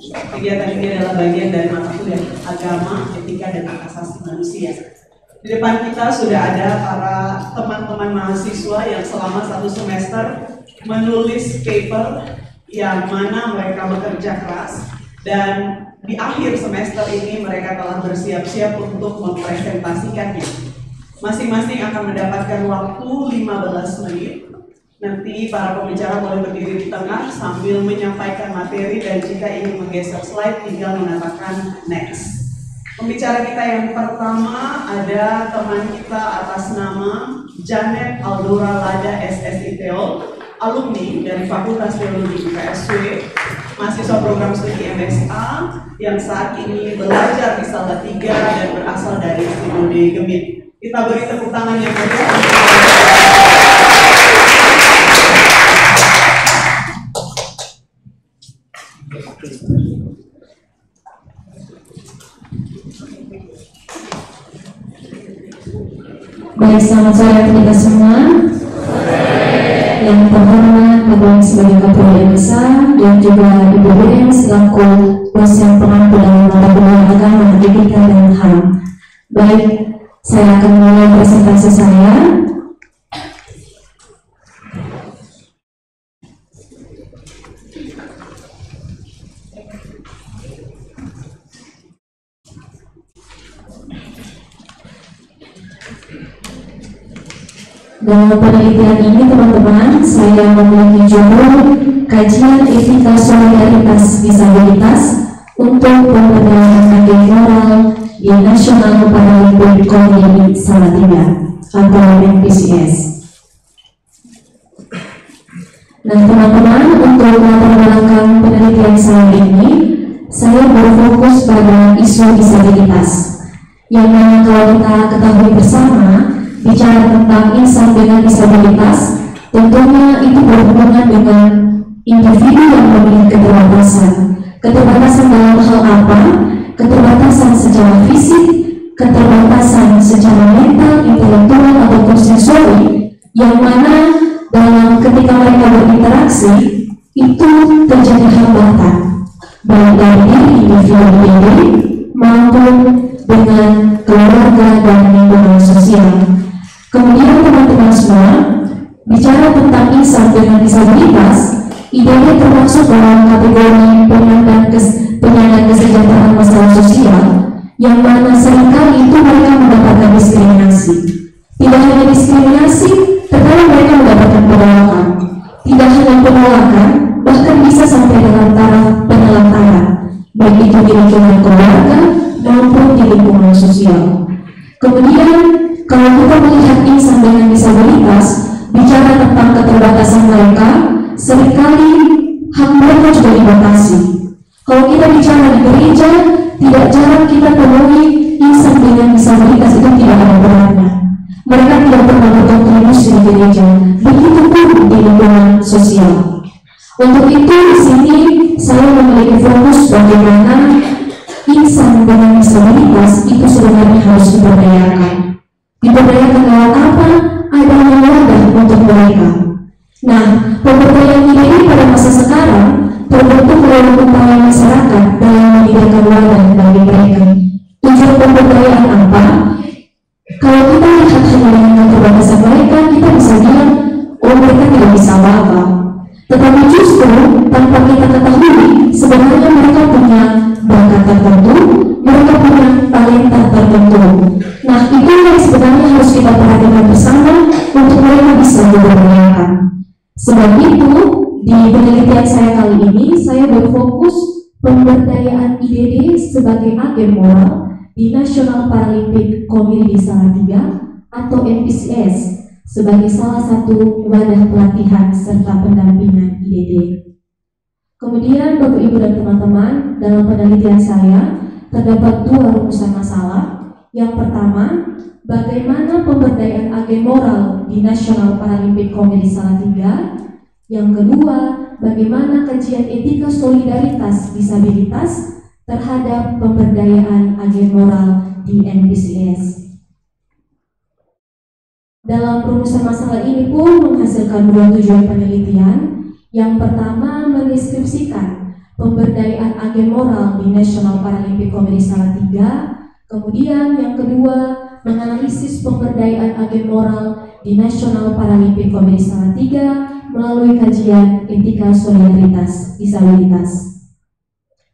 Kegiatan ini adalah bagian dari mata kuliah agama, etika, dan hak asasi manusia. Di depan kita sudah ada para teman-teman mahasiswa yang selama satu semester menulis paper yang mana mereka bekerja keras dan di akhir semester ini mereka telah bersiap-siap untuk mempresentasikannya. Masing-masing akan mendapatkan waktu 15 menit Nanti para pembicara boleh berdiri di tengah sambil menyampaikan materi dan jika ingin menggeser slide tinggal mengatakan next. Pembicara kita yang pertama ada teman kita atas nama Janet Aldora Lada SSITO, alumni dari Fakultas Teologi UPSW, mahasiswa program studi MSA yang saat ini belajar di Salatiga dan berasal dari Sinode Gemit. Kita beri tepuk tangan yang meriah. Baik, selamat sore kita semua. Yang terhormat Bapak sebagai Kapolri Desa dan juga Ibu BM selaku dosen pengampu dalam mata kuliah agama, pendidikan dan HAM. Baik, saya akan mulai presentasi saya. Dalam penelitian ini teman-teman, saya memiliki judul Kajian Etika Solidaritas Disabilitas untuk Pemberdayaan Moral di National Paralympic Committee Salatiga atau NPCS. Nah teman-teman, untuk latar belakang penelitian saya ini, saya berfokus pada isu disabilitas yang mana kalau kita ketahui bersama bicara tentang insan dengan disabilitas tentunya itu berhubungan dengan individu yang memiliki keterbatasan keterbatasan dalam hal apa? keterbatasan secara fisik keterbatasan secara mental, intelektual ataupun sensori yang mana dalam ketika mereka berinteraksi itu terjadi hambatan baik dari individu sendiri maupun dengan keluarga dan lingkungan sosial. Kemudian teman-teman semua, bicara tentang insan dengan disabilitas, IDD termasuk dalam kategori penyandang, kes, penyandang kesejahteraan masalah sosial, yang mana sering kali itu mereka mendapatkan diskriminasi. Tidak hanya diskriminasi, tetapi mereka mendapatkan penolakan. Tidak hanya penolakan, bahkan bisa sampai dalam taraf penelantaran, baik itu di lingkungan keluarga maupun di lingkungan sosial. Kemudian dengan disabilitas, bicara tentang keterbatasan mereka, sering kali hak mereka juga dibatasi. Kalau kita bicara di gereja, tidak jarang kita temui insan dengan disabilitas itu tidak ada perannya. Mereka tidak pernah berkontribusi di gereja, begitu pun di lingkungan sosial. Untuk itu di sini saya memiliki fokus bagaimana insan dengan disabilitas itu sebenarnya harus diberdayakan diberdayakan lewat apa? Adanya wadah untuk mereka. Nah, pemberdayaan ini pada masa sekarang terbentuk melalui upaya masyarakat dalam menyediakan wadah bagi mereka. Saya berfokus pemberdayaan IDD sebagai agen moral di National Paralympic Committee Salatiga atau NPCS sebagai salah satu wadah pelatihan serta pendampingan IDD. Kemudian Bapak Ibu dan teman-teman, dalam penelitian saya terdapat dua rumusan masalah yang pertama, bagaimana pemberdayaan agen moral di National Paralympic Committee Salatiga. Yang kedua, bagaimana kajian etika solidaritas disabilitas terhadap pemberdayaan agen moral di NPCS. Dalam rumusan masalah ini pun menghasilkan dua tujuan penelitian. Yang pertama, mendeskripsikan pemberdayaan agen moral di National Paralympic Committee Salatiga. Kemudian yang kedua, menganalisis pemberdayaan agen moral di National Paralympic Committee Salatiga melalui kajian etika solidaritas disabilitas.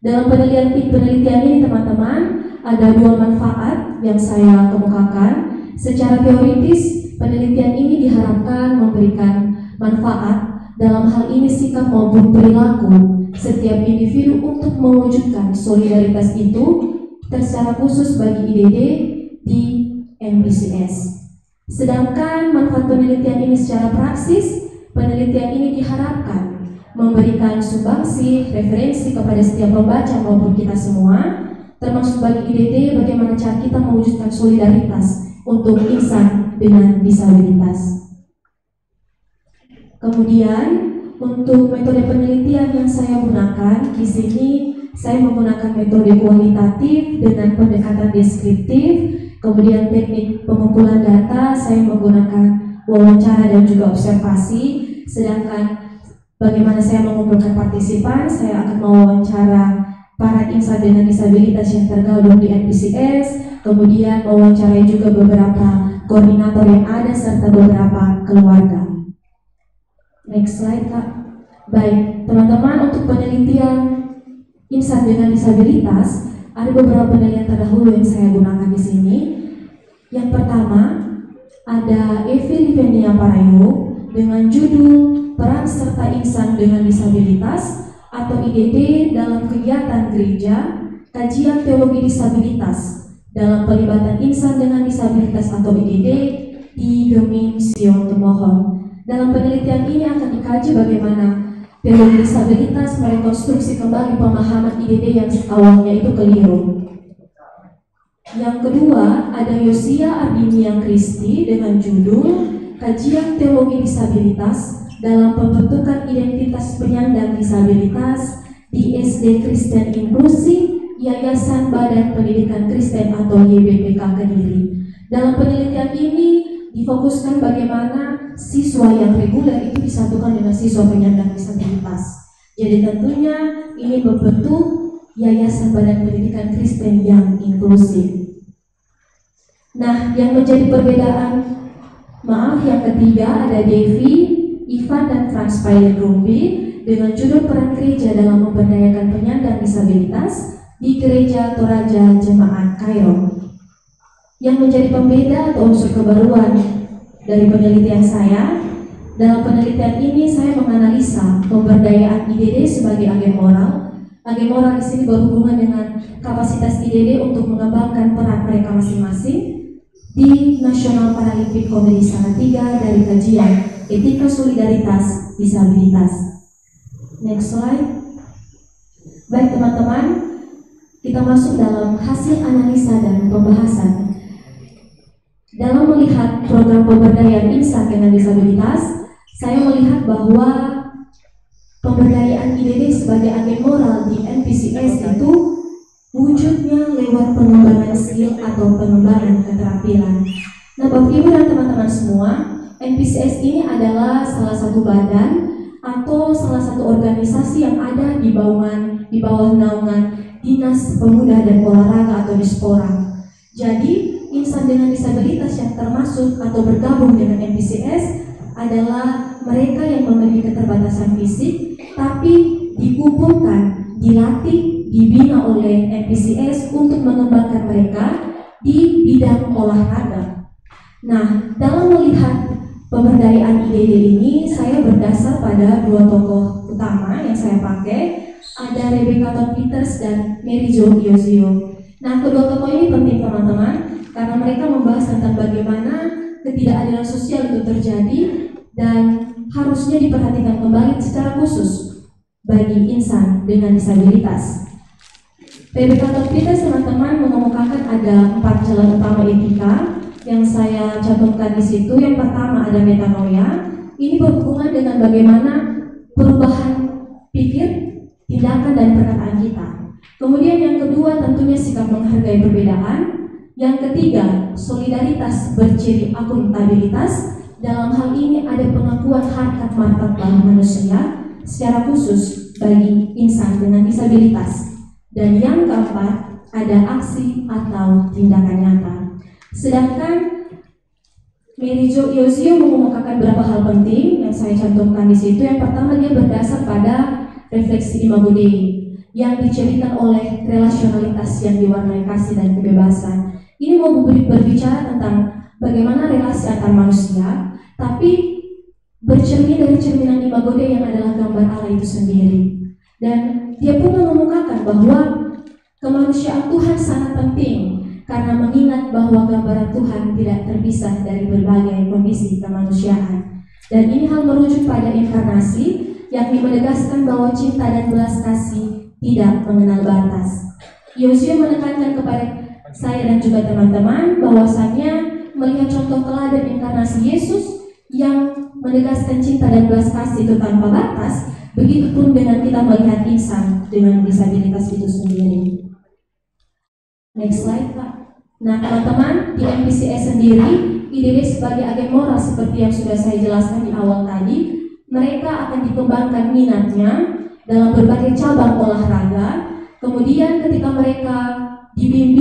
Dalam penelitian, penelitian ini teman-teman ada dua manfaat yang saya kemukakan. Secara teoritis, penelitian ini diharapkan memberikan manfaat dalam hal ini sikap maupun perilaku setiap individu untuk mewujudkan solidaritas itu secara khusus bagi IDD di MPCS. Sedangkan manfaat penelitian ini secara praksis, penelitian ini diharapkan memberikan sumbangsi, referensi kepada setiap pembaca maupun kita semua, termasuk bagi IDD bagaimana cara kita mewujudkan solidaritas untuk insan dengan disabilitas. Kemudian untuk metode penelitian yang saya gunakan di sini saya menggunakan metode kualitatif dengan pendekatan deskriptif, kemudian teknik pengumpulan data saya menggunakan wawancara dan juga observasi, sedangkan bagaimana saya mengumpulkan partisipan, saya akan mewawancara para insan dengan disabilitas yang tergabung di NPCS, kemudian mewawancarai juga beberapa koordinator yang ada serta beberapa keluarga. Next slide, Kak. Baik, teman-teman untuk penelitian insan dengan disabilitas, ada beberapa penelitian terdahulu yang saya gunakan di sini. Yang pertama, ada Evi Livenia Parayo dengan judul Peran serta insan dengan disabilitas atau IDD dalam kegiatan gereja, kajian teologi disabilitas dalam pelibatan insan dengan disabilitas atau IDD di Geming Sion. Dalam penelitian ini akan dikaji bagaimana teologi disabilitas merekonstruksi kembali pemahaman IDD yang awalnya itu keliru. Yang kedua, ada Yosia Ardinia Kristi dengan judul Kajian Teologi Disabilitas dalam pembentukan identitas penyandang disabilitas di SD Kristen Inklusi Yayasan Badan Pendidikan Kristen atau YBPK Kediri. Dalam penelitian ini difokuskan bagaimana siswa yang reguler itu disatukan dengan siswa penyandang disabilitas. Jadi tentunya ini membentuk Yayasan Badan Pendidikan Kristen yang inklusif. Nah, yang menjadi perbedaan, maaf yang ketiga ada Devi Ivan dan Franz Pilot Rumbi dengan judul peran gereja dalam memberdayakan penyandang disabilitas di Gereja Toraja Jemaat Kairo. Yang menjadi pembeda atau unsur kebaruan dari penelitian saya, dalam penelitian ini saya menganalisa pemberdayaan IDD sebagai agen moral. Agen moral di sini berhubungan dengan kapasitas IDD untuk mengembangkan peran mereka masing-masing di National Paralympic Committee Salatiga dari kajian etika solidaritas disabilitas. Next slide. Baik teman-teman, kita masuk dalam hasil analisa dan pembahasan. Dalam melihat program pemberdayaan insan dengan disabilitas, saya melihat bahwa pemberdayaan IDD sebagai agen moral di NPCS itu wujudnya lewat pengembangan skill atau pengembangan keterampilan. Nah, Bapak Ibu dan teman-teman semua, NPCS ini adalah salah satu badan atau salah satu organisasi yang ada di bawah di bawah naungan Dinas Pemuda dan Olahraga atau Dispora. Jadi, insan dengan disabilitas yang termasuk atau bergabung dengan NPCS adalah mereka yang memiliki keterbatasan fisik tapi dikumpulkan, dilatih, dibina oleh NPCS untuk mengembangkan mereka di bidang olahraga. Nah, dalam melihat pemberdayaan IDD ini saya berdasar pada dua tokoh utama yang saya pakai ada Rebecca Peters dan Mary Jo Yozio. Nah kedua tokoh ini penting teman-teman karena mereka membahas tentang bagaimana ketidakadilan sosial itu terjadi dan harusnya diperhatikan kembali secara khusus bagi insan dengan disabilitas. Todd Peters teman-teman mengemukakan ada empat jalan utama etika yang saya cantumkan di situ yang pertama ada metanoia. Ini berhubungan dengan bagaimana perubahan pikir, tindakan dan perkataan kita. Kemudian yang kedua tentunya sikap menghargai perbedaan. Yang ketiga, solidaritas berciri akuntabilitas. Dalam hal ini ada pengakuan harkat martabat manusia secara khusus bagi insan dengan disabilitas. Dan yang keempat, ada aksi atau tindakan nyata. Sedangkan Mary Jo Yosio mengemukakan beberapa hal penting yang saya cantumkan di situ. Yang pertama dia berdasar pada refleksi imago Dei yang diceritakan oleh relasionalitas yang diwarnai kasih dan kebebasan. Ini mau berbicara tentang bagaimana relasi antar manusia, tapi bercermin dari cerminan imago Dei yang adalah gambar Allah itu sendiri. Dan dia pun mengemukakan bahwa kemanusiaan Tuhan sangat penting karena mengingat bahwa gambaran Tuhan tidak terpisah dari berbagai kondisi kemanusiaan. Dan ini hal merujuk pada inkarnasi, yakni menegaskan bahwa cinta dan belas kasih tidak mengenal batas. Yosua menekankan kepada saya dan juga teman-teman bahwasannya melihat contoh teladan inkarnasi Yesus yang menegaskan cinta dan belas kasih itu tanpa batas, Begitupun dengan kita melihat insan dengan disabilitas itu sendiri. Next slide, Pak. Nah, teman-teman, di MPCS sendiri, IDD sebagai agen moral seperti yang sudah saya jelaskan di awal tadi, mereka akan dikembangkan minatnya dalam berbagai cabang olahraga. Kemudian ketika mereka dibimbing,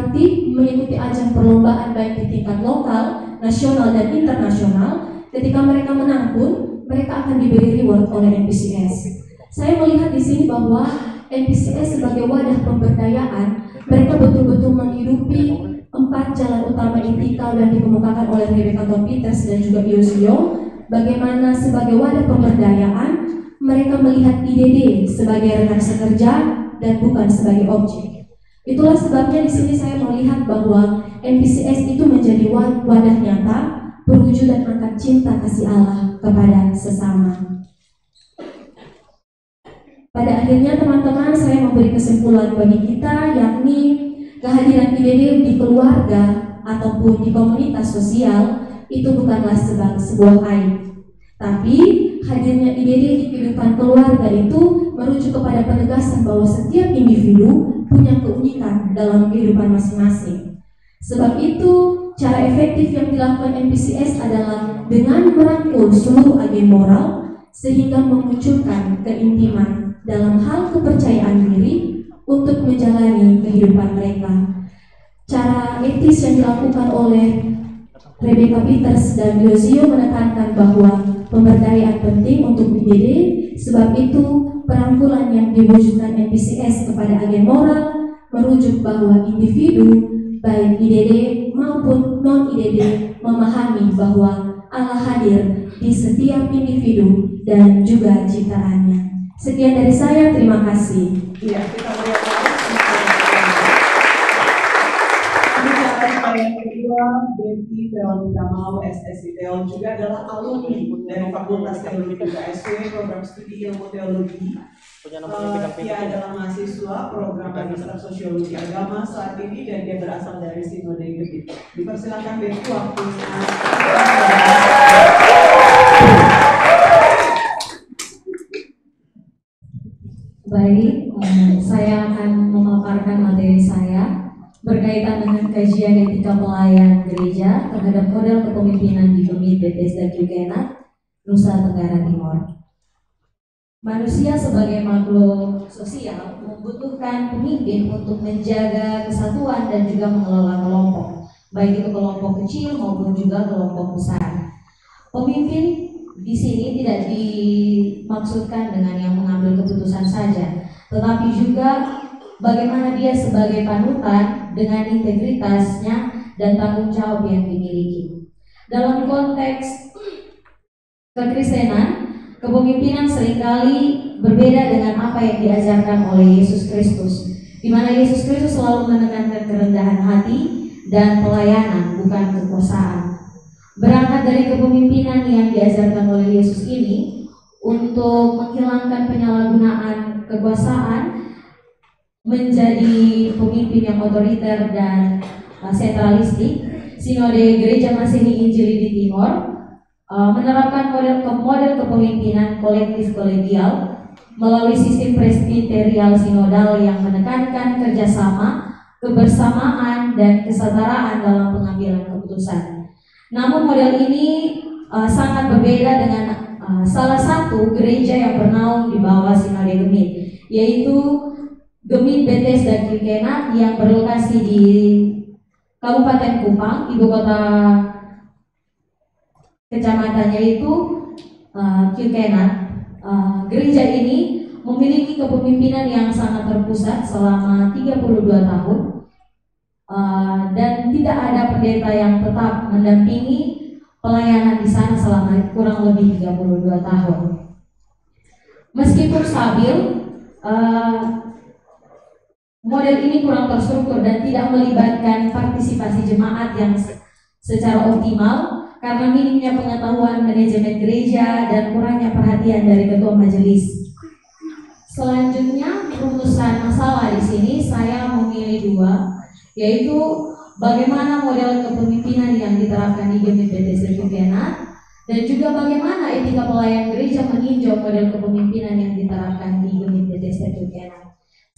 dilatih, mengikuti ajang perlombaan baik di tingkat lokal, nasional, dan internasional, ketika mereka menang pun, mereka akan diberi reward oleh NPCS. Saya melihat di sini bahwa NPCS sebagai wadah pemberdayaan, mereka betul-betul menghidupi empat jalan utama intikal yang dikemukakan oleh Rebecca Peters dan juga Yosio, bagaimana sebagai wadah pemberdayaan, mereka melihat IDD sebagai rekan sekerja dan bukan sebagai objek. Itulah sebabnya di sini saya melihat bahwa NPCS itu menjadi wadah nyata perwujudan angkat cinta kasih Allah kepada sesama. Pada akhirnya teman-teman saya memberi kesimpulan bagi kita yakni kehadiran IDD di keluarga ataupun di komunitas sosial itu bukanlah sebagai sebuah aib. Tapi hadirnya IDD di kehidupan keluarga itu merujuk kepada penegasan bahwa setiap individu punya keunikan dalam kehidupan masing-masing. Sebab itu Cara efektif yang dilakukan MPCS adalah dengan merangkul seluruh agen moral sehingga memunculkan keintiman dalam hal kepercayaan diri untuk menjalani kehidupan mereka. Cara etis yang dilakukan oleh Rebecca Peters dan Yosio menekankan bahwa pemberdayaan penting untuk BDD sebab itu perangkulan yang diwujudkan MPCS kepada agen moral merujuk bahwa individu baik IDD maupun non-IDD memahami bahwa Allah hadir di setiap individu dan juga ciptaannya. Sekian dari saya, terima kasih. Ya, kita kedua, Betty Veronica Mau, SSITL juga adalah alumni dari Fakultas Teologi KSW, program studi ilmu teologi uh, dia adalah mahasiswa program magister sosiologi agama saat ini dan dia berasal dari Sinode Gede. Dipersilakan Beku waktunya. Baik, um, saya akan memaparkan materi saya berkaitan dengan kajian etika pelayan gereja terhadap model kepemimpinan di Komite Bethesda Jugenat, Nusa Tenggara Timur. Manusia sebagai makhluk sosial membutuhkan pemimpin untuk menjaga kesatuan dan juga mengelola kelompok, baik itu kelompok kecil maupun juga kelompok besar. Pemimpin di sini tidak dimaksudkan dengan yang mengambil keputusan saja, tetapi juga bagaimana dia sebagai panutan dengan integritasnya dan tanggung jawab yang dimiliki. Dalam konteks kekristenan, Kepemimpinan sering kali berbeda dengan apa yang diajarkan oleh Yesus Kristus, di mana Yesus Kristus selalu menekankan kerendahan hati dan pelayanan, bukan kekuasaan. Berangkat dari kepemimpinan yang diajarkan oleh Yesus ini untuk menghilangkan penyalahgunaan kekuasaan menjadi pemimpin yang otoriter dan sentralistik, Sinode Gereja Masehi Injili di Timor uh, menerapkan model ke model kepemimpinan kolektif kolegial melalui sistem presbiterial sinodal yang menekankan kerjasama, kebersamaan, dan kesetaraan dalam pengambilan keputusan. Namun model ini uh, sangat berbeda dengan uh, salah satu gereja yang bernaung di bawah Sinode Gemit, yaitu Gemit Betes dan Kilkenat yang berlokasi di Kabupaten Kupang, ibu kota kecamatannya itu uh. Uh, gereja ini memiliki kepemimpinan yang sangat terpusat selama 32 tahun uh, dan tidak ada pendeta yang tetap mendampingi pelayanan di sana selama kurang lebih 32 tahun. Meskipun stabil, uh, model ini kurang terstruktur dan tidak melibatkan partisipasi jemaat yang secara optimal karena minimnya pengetahuan manajemen gereja dan kurangnya perhatian dari ketua majelis. Selanjutnya rumusan masalah di sini saya memilih dua, yaitu bagaimana model kepemimpinan yang diterapkan di GMPT Sertifikanat dan juga bagaimana etika pelayan gereja meninjau model kepemimpinan yang diterapkan di GMPT Sertifikanat.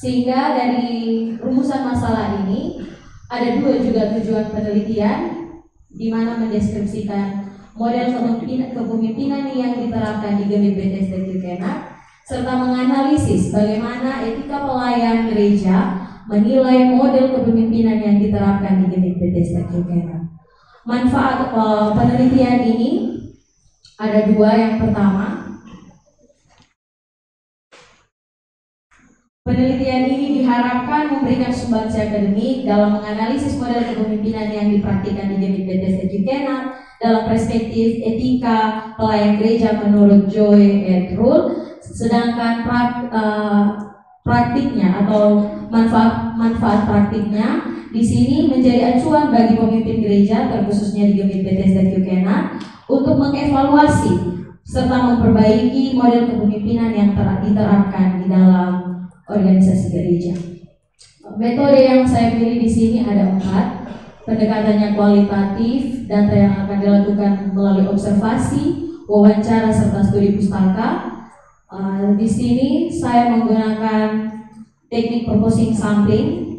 Sehingga dari rumusan masalah ini ada dua juga tujuan penelitian di mana mendeskripsikan model kepemimpinan yang diterapkan di GMPT Sertifikanat serta menganalisis bagaimana etika pelayan gereja menilai model kepemimpinan yang diterapkan di Genit Bethesda Kilkenny. Manfaat uh, penelitian ini ada dua. Yang pertama, penelitian ini diharapkan memberikan sumbangsi akademik dalam menganalisis model kepemimpinan yang dipraktikkan di Bethesda Kilkenny dalam perspektif etika pelayan gereja menurut Joy et Rule Sedangkan prak, uh, praktiknya atau manfaat manfaat praktiknya di sini menjadi acuan bagi pemimpin gereja terkhususnya di dan Kukena untuk mengevaluasi serta memperbaiki model kepemimpinan yang ter diterapkan di dalam organisasi gereja. Metode yang saya pilih di sini ada empat. Pendekatannya kualitatif, data yang akan dilakukan melalui observasi, wawancara serta studi pustaka, Uh, di sini saya menggunakan teknik proposing sampling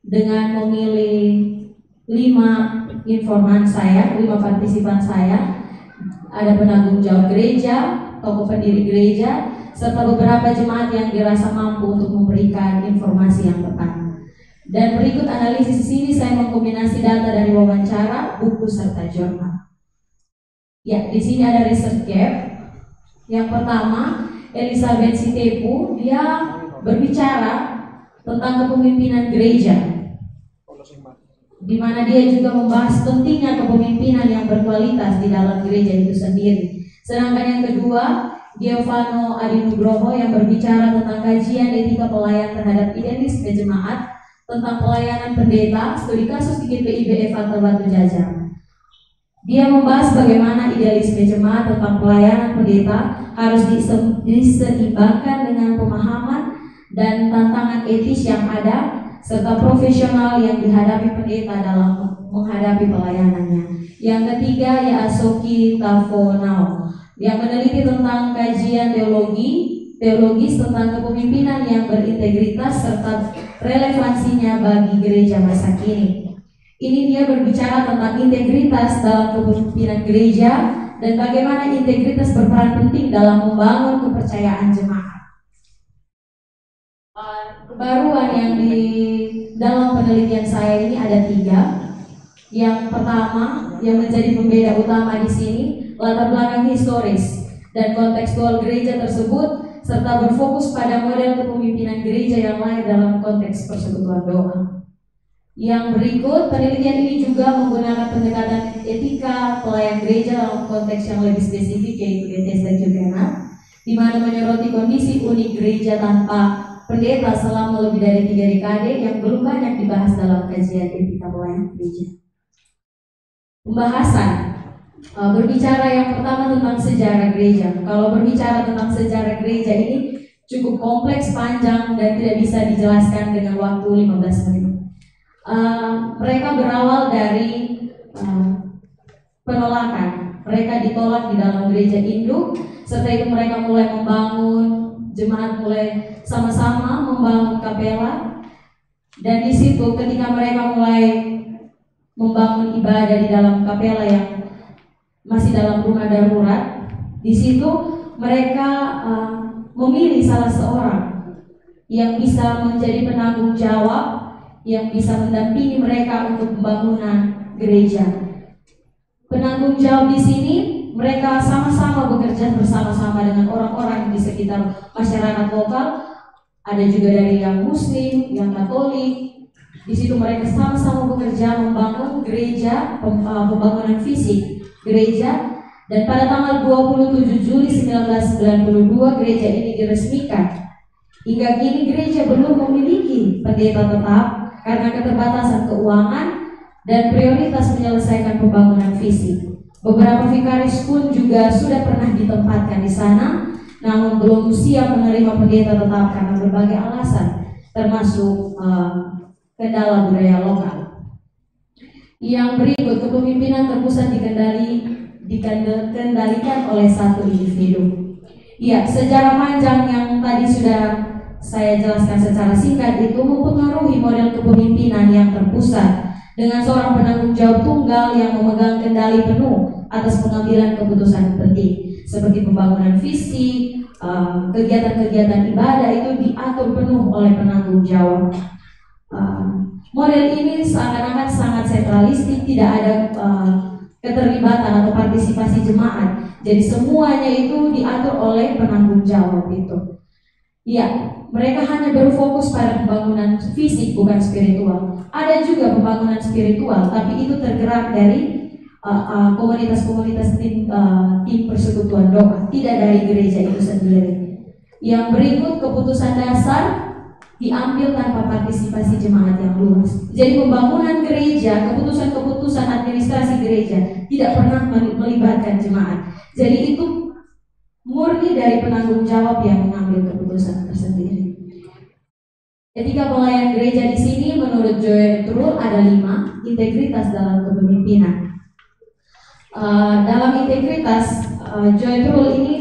dengan memilih lima informan saya, lima partisipan saya. Ada penanggung jawab gereja, tokoh pendiri gereja, serta beberapa jemaat yang dirasa mampu untuk memberikan informasi yang tepat. Dan berikut analisis sini saya mengkombinasi data dari wawancara, buku serta jurnal. Ya, di sini ada research gap yang pertama, Elizabeth Sitepu, dia berbicara tentang kepemimpinan gereja. Di mana dia juga membahas pentingnya kepemimpinan yang berkualitas di dalam gereja itu sendiri. Sedangkan yang kedua, Giovanni Adinugroho yang berbicara tentang kajian etika pelayan terhadap identitas jemaat, tentang pelayanan pendeta, studi kasus di GPIB Eva Batu Jajar. Dia membahas bagaimana idealisme jemaat tentang pelayanan pendeta harus diseimbangkan dengan pemahaman dan tantangan etis yang ada serta profesional yang dihadapi pendeta dalam menghadapi pelayanannya. Yang ketiga ya Asoki Tafonao yang meneliti tentang kajian teologi teologis tentang kepemimpinan yang berintegritas serta relevansinya bagi gereja masa kini. Ini dia berbicara tentang integritas dalam kepemimpinan gereja dan bagaimana integritas berperan penting dalam membangun kepercayaan jemaat. Uh, kebaruan yang di dalam penelitian saya ini ada tiga. Yang pertama, yang menjadi pembeda utama di sini, latar belakang historis dan kontekstual gereja tersebut, serta berfokus pada model kepemimpinan gereja yang lain dalam konteks persekutuan doa. Yang berikut, penelitian ini juga menggunakan pendekatan etika pelayan gereja dalam konteks yang lebih spesifik yaitu Bethesda Jogena, di mana menyoroti kondisi unik gereja tanpa pendeta selama lebih dari tiga dekade yang belum banyak dibahas dalam kajian etika pelayan gereja. Pembahasan uh, berbicara yang pertama tentang sejarah gereja. Kalau berbicara tentang sejarah gereja ini cukup kompleks, panjang, dan tidak bisa dijelaskan dengan waktu 15 menit. Uh, mereka berawal dari uh, penolakan. Mereka ditolak di dalam gereja induk, serta itu mereka mulai membangun jemaat mulai sama-sama membangun kapela. Dan di situ ketika mereka mulai membangun ibadah di dalam kapela yang masih dalam rumah darurat, Di situ mereka uh, memilih salah seorang yang bisa menjadi penanggung jawab, yang bisa mendampingi mereka untuk pembangunan gereja. Penanggung jawab di sini mereka sama-sama bekerja bersama-sama dengan orang-orang di sekitar masyarakat lokal. Ada juga dari yang Muslim, yang Katolik. Di situ mereka sama-sama bekerja membangun gereja, uh, pembangunan fisik gereja. Dan pada tanggal 27 Juli 1992 gereja ini diresmikan. Hingga kini gereja belum memiliki pendeta tetap karena keterbatasan keuangan dan prioritas menyelesaikan pembangunan fisik. Beberapa vikaris pun juga sudah pernah ditempatkan di sana, namun belum siap menerima pendeta tetap karena berbagai alasan, termasuk uh, kendala budaya lokal. Yang berikut kepemimpinan terpusat dikendali dikendalikan oleh satu individu. Ya, sejarah panjang yang tadi sudah saya jelaskan secara singkat itu mempengaruhi model kepemimpinan yang terpusat dengan seorang penanggung jawab tunggal yang memegang kendali penuh atas pengambilan keputusan penting seperti pembangunan visi, eh, kegiatan-kegiatan ibadah itu diatur penuh oleh penanggung jawab. Eh, model ini seakan-akan sangat sentralistik, tidak ada eh, keterlibatan atau partisipasi jemaat. Jadi semuanya itu diatur oleh penanggung jawab itu. Ya, mereka hanya berfokus pada pembangunan fisik bukan spiritual. Ada juga pembangunan spiritual, tapi itu tergerak dari Uh, uh, komunitas-komunitas uh, uh, tim, uh, tim persekutuan doa, tidak dari gereja itu sendiri. Yang berikut keputusan dasar diambil tanpa partisipasi jemaat yang luas. Jadi pembangunan gereja, keputusan-keputusan administrasi gereja tidak pernah melibatkan jemaat. Jadi itu murni dari penanggung jawab yang mengambil keputusan tersendiri. Ketika pelayan gereja di sini menurut Joel Trul ada lima integritas dalam kepemimpinan. Uh, dalam integritas uh, Joy Rule ini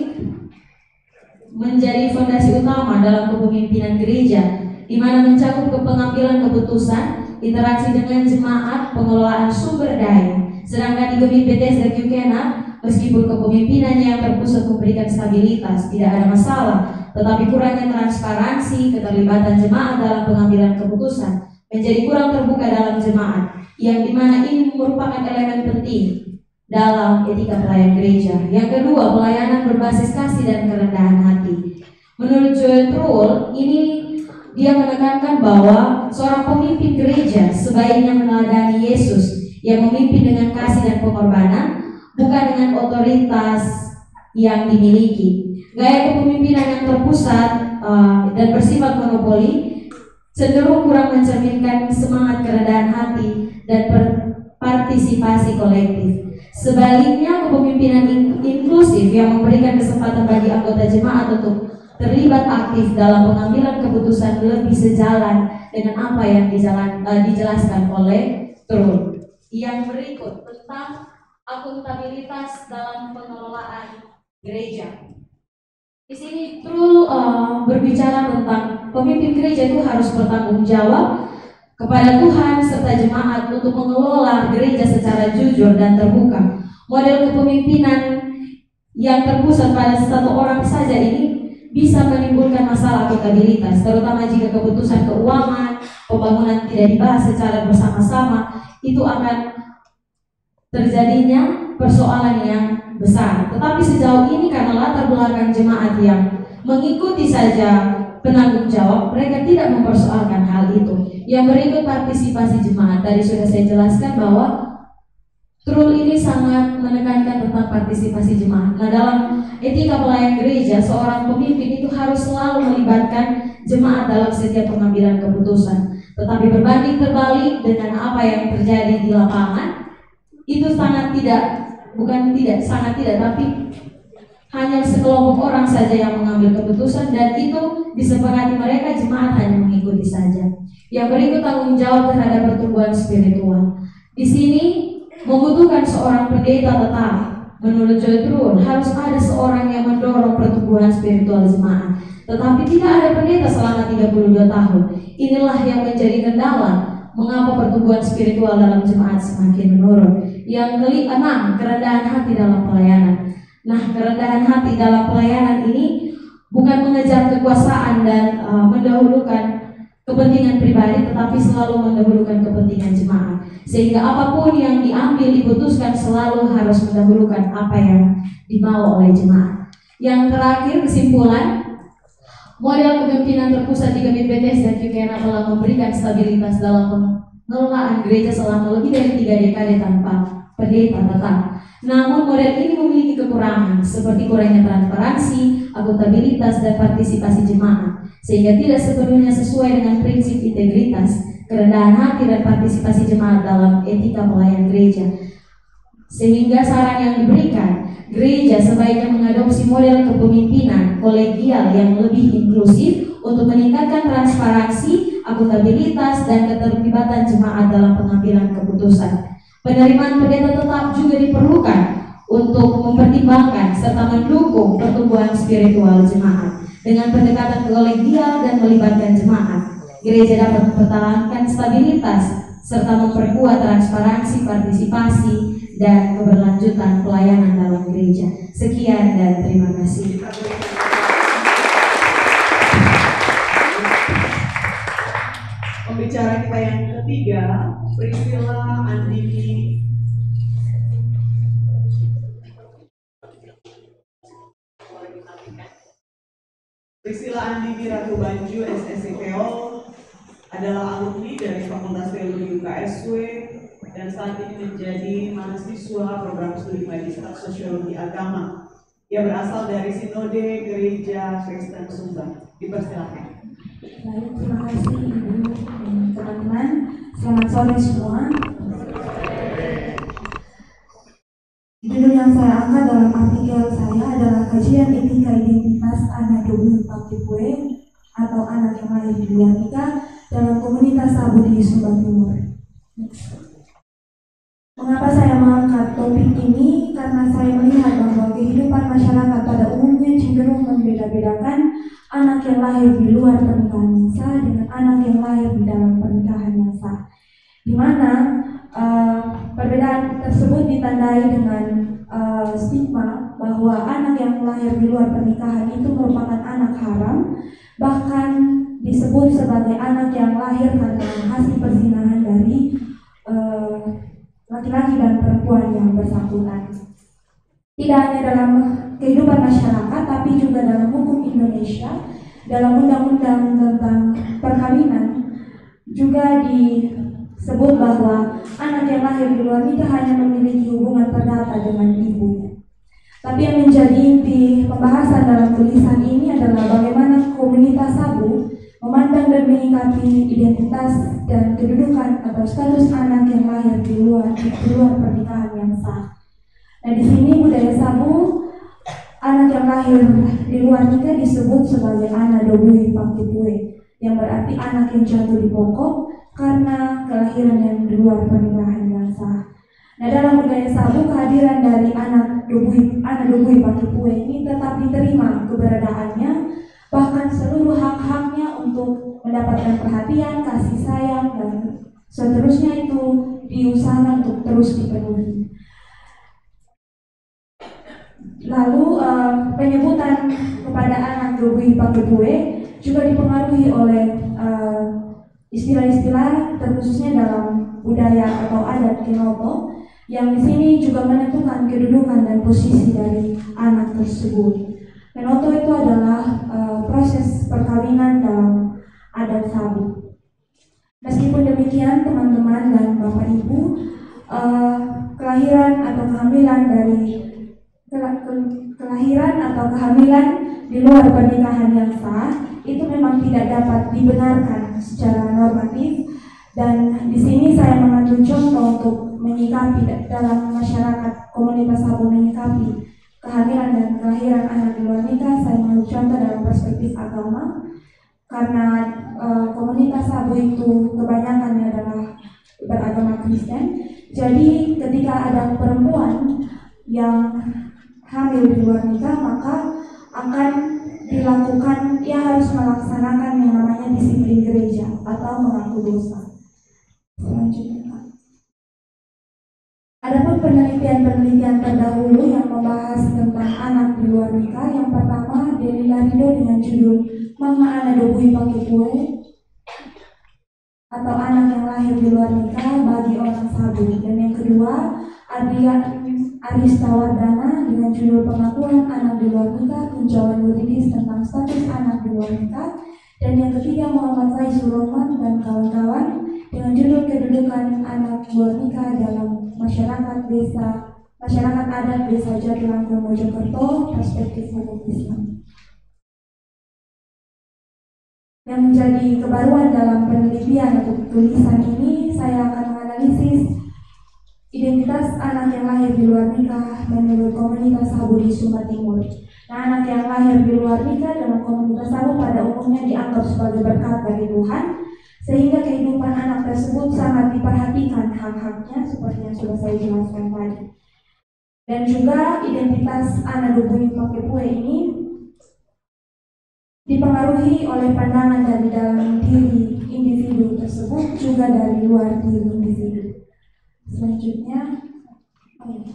menjadi fondasi utama dalam kepemimpinan gereja di mana mencakup pengambilan keputusan, interaksi dengan jemaat, pengelolaan sumber daya. Sedangkan di Gemit dan Yukena, meskipun kepemimpinannya yang terpusat memberikan stabilitas, tidak ada masalah, tetapi kurangnya transparansi, keterlibatan jemaat dalam pengambilan keputusan menjadi kurang terbuka dalam jemaat, yang di mana ini merupakan elemen penting dalam etika pelayan gereja. Yang kedua, pelayanan berbasis kasih dan kerendahan hati. Menurut Joel Trull, ini dia menekankan bahwa seorang pemimpin gereja sebaiknya meneladani Yesus yang memimpin dengan kasih dan pengorbanan, bukan dengan otoritas yang dimiliki. Gaya kepemimpinan yang terpusat uh, dan bersifat monopoli cenderung kurang mencerminkan semangat kerendahan hati dan partisipasi kolektif. Sebaliknya, kepemimpinan inklusif yang memberikan kesempatan bagi anggota jemaat untuk terlibat aktif dalam pengambilan keputusan lebih sejalan dengan apa yang dijalan, uh, dijelaskan oleh Trul. Yang berikut tentang akuntabilitas dalam pengelolaan gereja. Di sini Trul uh, berbicara tentang pemimpin gereja itu harus bertanggung jawab kepada Tuhan serta jemaat untuk mengelola gereja secara jujur dan terbuka. Model kepemimpinan yang terpusat pada satu orang saja ini bisa menimbulkan masalah akuntabilitas, terutama jika keputusan keuangan, pembangunan tidak dibahas secara bersama-sama, itu akan terjadinya persoalan yang besar. Tetapi sejauh ini karena latar belakang jemaat yang mengikuti saja penanggung jawab, mereka tidak mempersoalkan hal itu. Yang berikut partisipasi jemaat. Tadi sudah saya jelaskan bahwa Trul ini sangat menekankan tentang partisipasi jemaat. Nah, dalam etika pelayan gereja, seorang pemimpin itu harus selalu melibatkan jemaat dalam setiap pengambilan keputusan. Tetapi berbanding terbalik dengan apa yang terjadi di lapangan, itu sangat tidak, bukan tidak, sangat tidak, tapi hanya sekelompok orang saja yang mengambil keputusan dan itu disepakati mereka jemaat hanya mengikuti saja. Yang berikut tanggung jawab terhadap pertumbuhan spiritual. Di sini membutuhkan seorang pendeta tetap. Menurut Joy Trun, harus ada seorang yang mendorong pertumbuhan spiritual jemaat. Tetapi tidak ada pendeta selama 32 tahun. Inilah yang menjadi kendala mengapa pertumbuhan spiritual dalam jemaat semakin menurun. Yang kelima, kerendahan hati dalam pelayanan. Nah, kerendahan hati dalam pelayanan ini bukan mengejar kekuasaan dan uh, mendahulukan kepentingan pribadi, tetapi selalu mendahulukan kepentingan jemaat. Sehingga apa pun yang diambil, diputuskan selalu harus mendahulukan apa yang dimau oleh jemaat. Yang terakhir kesimpulan, model kepemimpinan terpusat di KPPTS dan QKNA telah memberikan stabilitas dalam pengelolaan gereja selama lebih dari tiga dekade tanpa pendeta tetap. Namun model ini memiliki kekurangan seperti kurangnya transparansi, akuntabilitas, dan partisipasi jemaat, sehingga tidak sepenuhnya sesuai dengan prinsip integritas, kerendahan hati, dan partisipasi jemaat dalam etika pelayan gereja. Sehingga saran yang diberikan, gereja sebaiknya mengadopsi model kepemimpinan kolegial yang lebih inklusif untuk meningkatkan transparansi, akuntabilitas, dan keterlibatan jemaat dalam pengambilan keputusan. Penerimaan pendeta tetap juga diperlukan untuk mempertimbangkan serta mendukung pertumbuhan spiritual jemaat dengan pendekatan kolegial dan melibatkan jemaat. Gereja dapat mempertahankan stabilitas serta memperkuat transparansi, partisipasi, dan keberlanjutan pelayanan dalam gereja. Sekian dan terima kasih. Pembicara kita yang ketiga, Priscilla Andini Priscilla Andini Ratu Banju SSIPO adalah alumni dari Fakultas Teologi UKSW dan saat ini menjadi mahasiswa program studi Magister Sosiologi Agama. Ia berasal dari Sinode Gereja Kristen Sumba. Dipersilakan. Baik, terima kasih Ibu teman-teman. Selamat sore semua. Judul yang saya angkat dalam artikel saya adalah kajian etika identitas anak dulu Pakipue atau anak yang lahir di luar nikah dalam komunitas Sabu di Sumba Timur. Mengapa saya mengangkat topik ini? Karena saya melihat bahwa kehidupan masyarakat pada umumnya cenderung membeda-bedakan anak yang lahir di luar pernikahan yang sah dengan anak yang lahir di dalam pernikahan yang sah. Di mana uh, perbedaan tersebut ditandai dengan uh, stigma bahwa anak yang lahir di luar pernikahan itu merupakan anak haram, bahkan disebut sebagai anak yang lahir karena hasil persinahan dari laki-laki uh, dan perempuan yang bersangkutan. Tidak hanya dalam kehidupan masyarakat, tapi juga dalam hukum Indonesia, dalam undang-undang tentang perkawinan, juga disebut bahwa anak yang lahir di luar nikah hanya memiliki hubungan perdata dengan ibunya. Tapi yang menjadi inti pembahasan dalam tulisan ini adalah bagaimana komunitas Sabu memandang dan menyikapi identitas dan kedudukan atau status anak yang lahir di luar di luar pernikahan yang sah. Nah di sini budaya Sabu anak yang lahir di luar nikah disebut sebagai anak dobui pakipue yang berarti anak yang jatuh di pokok karena kelahiran yang di luar pernikahan yang sah. Nah dalam budaya Sabu kehadiran dari anak dobui anak dobui pakipue ini tetap diterima keberadaannya bahkan seluruh hak-haknya untuk mendapatkan perhatian, kasih sayang dan seterusnya itu diusahakan untuk terus dipenuhi. Lalu uh, penyebutan kepada anak Dobi Pakebue juga dipengaruhi oleh istilah-istilah uh, terkhususnya dalam budaya atau adat Kinoto yang di sini juga menentukan kedudukan dan posisi dari anak tersebut. Kenoto itu adalah uh, proses perkawinan dalam adat Sabu. Meskipun demikian, teman-teman dan bapak ibu, uh, kelahiran atau kehamilan dari kelahiran atau kehamilan di luar pernikahan yang sah itu memang tidak dapat dibenarkan secara normatif dan di sini saya mengambil contoh untuk menyikapi dalam masyarakat komunitas Sabu menyikapi kehamilan dan kelahiran anak di luar nikah saya mengambil contoh dalam perspektif agama karena e, komunitas Sabu itu kebanyakan adalah beragama Kristen jadi ketika ada perempuan yang hamil di luar nikah maka akan dilakukan ia harus melaksanakan yang namanya disiplin gereja atau mengaku dosa. Selanjutnya. Adapun penelitian-penelitian terdahulu yang membahas tentang anak di luar nikah. Yang pertama, Deli Larido dengan judul Mama Ana Dobui Pakai Kue atau anak yang lahir di luar nikah bagi orang sabu. Dan yang kedua, Adrian Arista Wardana dengan judul Pengakuan Anak di Luar Nikah, Tinjauan Yuridis tentang Status Anak di Luar Nikah. Dan yang ketiga, Muhammad Faizul Roman dan kawan-kawan dengan judul Kedudukan Anak Luar Nikah dalam masyarakat desa masyarakat adat desa Jatilangkung Mojokerto perspektif hukum Islam yang menjadi kebaruan dalam penelitian atau tulisan ini saya akan menganalisis identitas anak yang lahir di luar nikah menurut komunitas Sabu di Sumba Timur. Nah, anak yang lahir di luar nikah dalam komunitas Sabu pada umumnya dianggap sebagai berkat dari Tuhan sehingga kehidupan anak tersebut sangat diperhatikan hak-haknya seperti yang sudah saya jelaskan tadi. Dan juga identitas anak Dubuni Pakepue ini dipengaruhi oleh pandangan dari dalam diri individu tersebut juga dari luar diri individu. Selanjutnya, oh ya,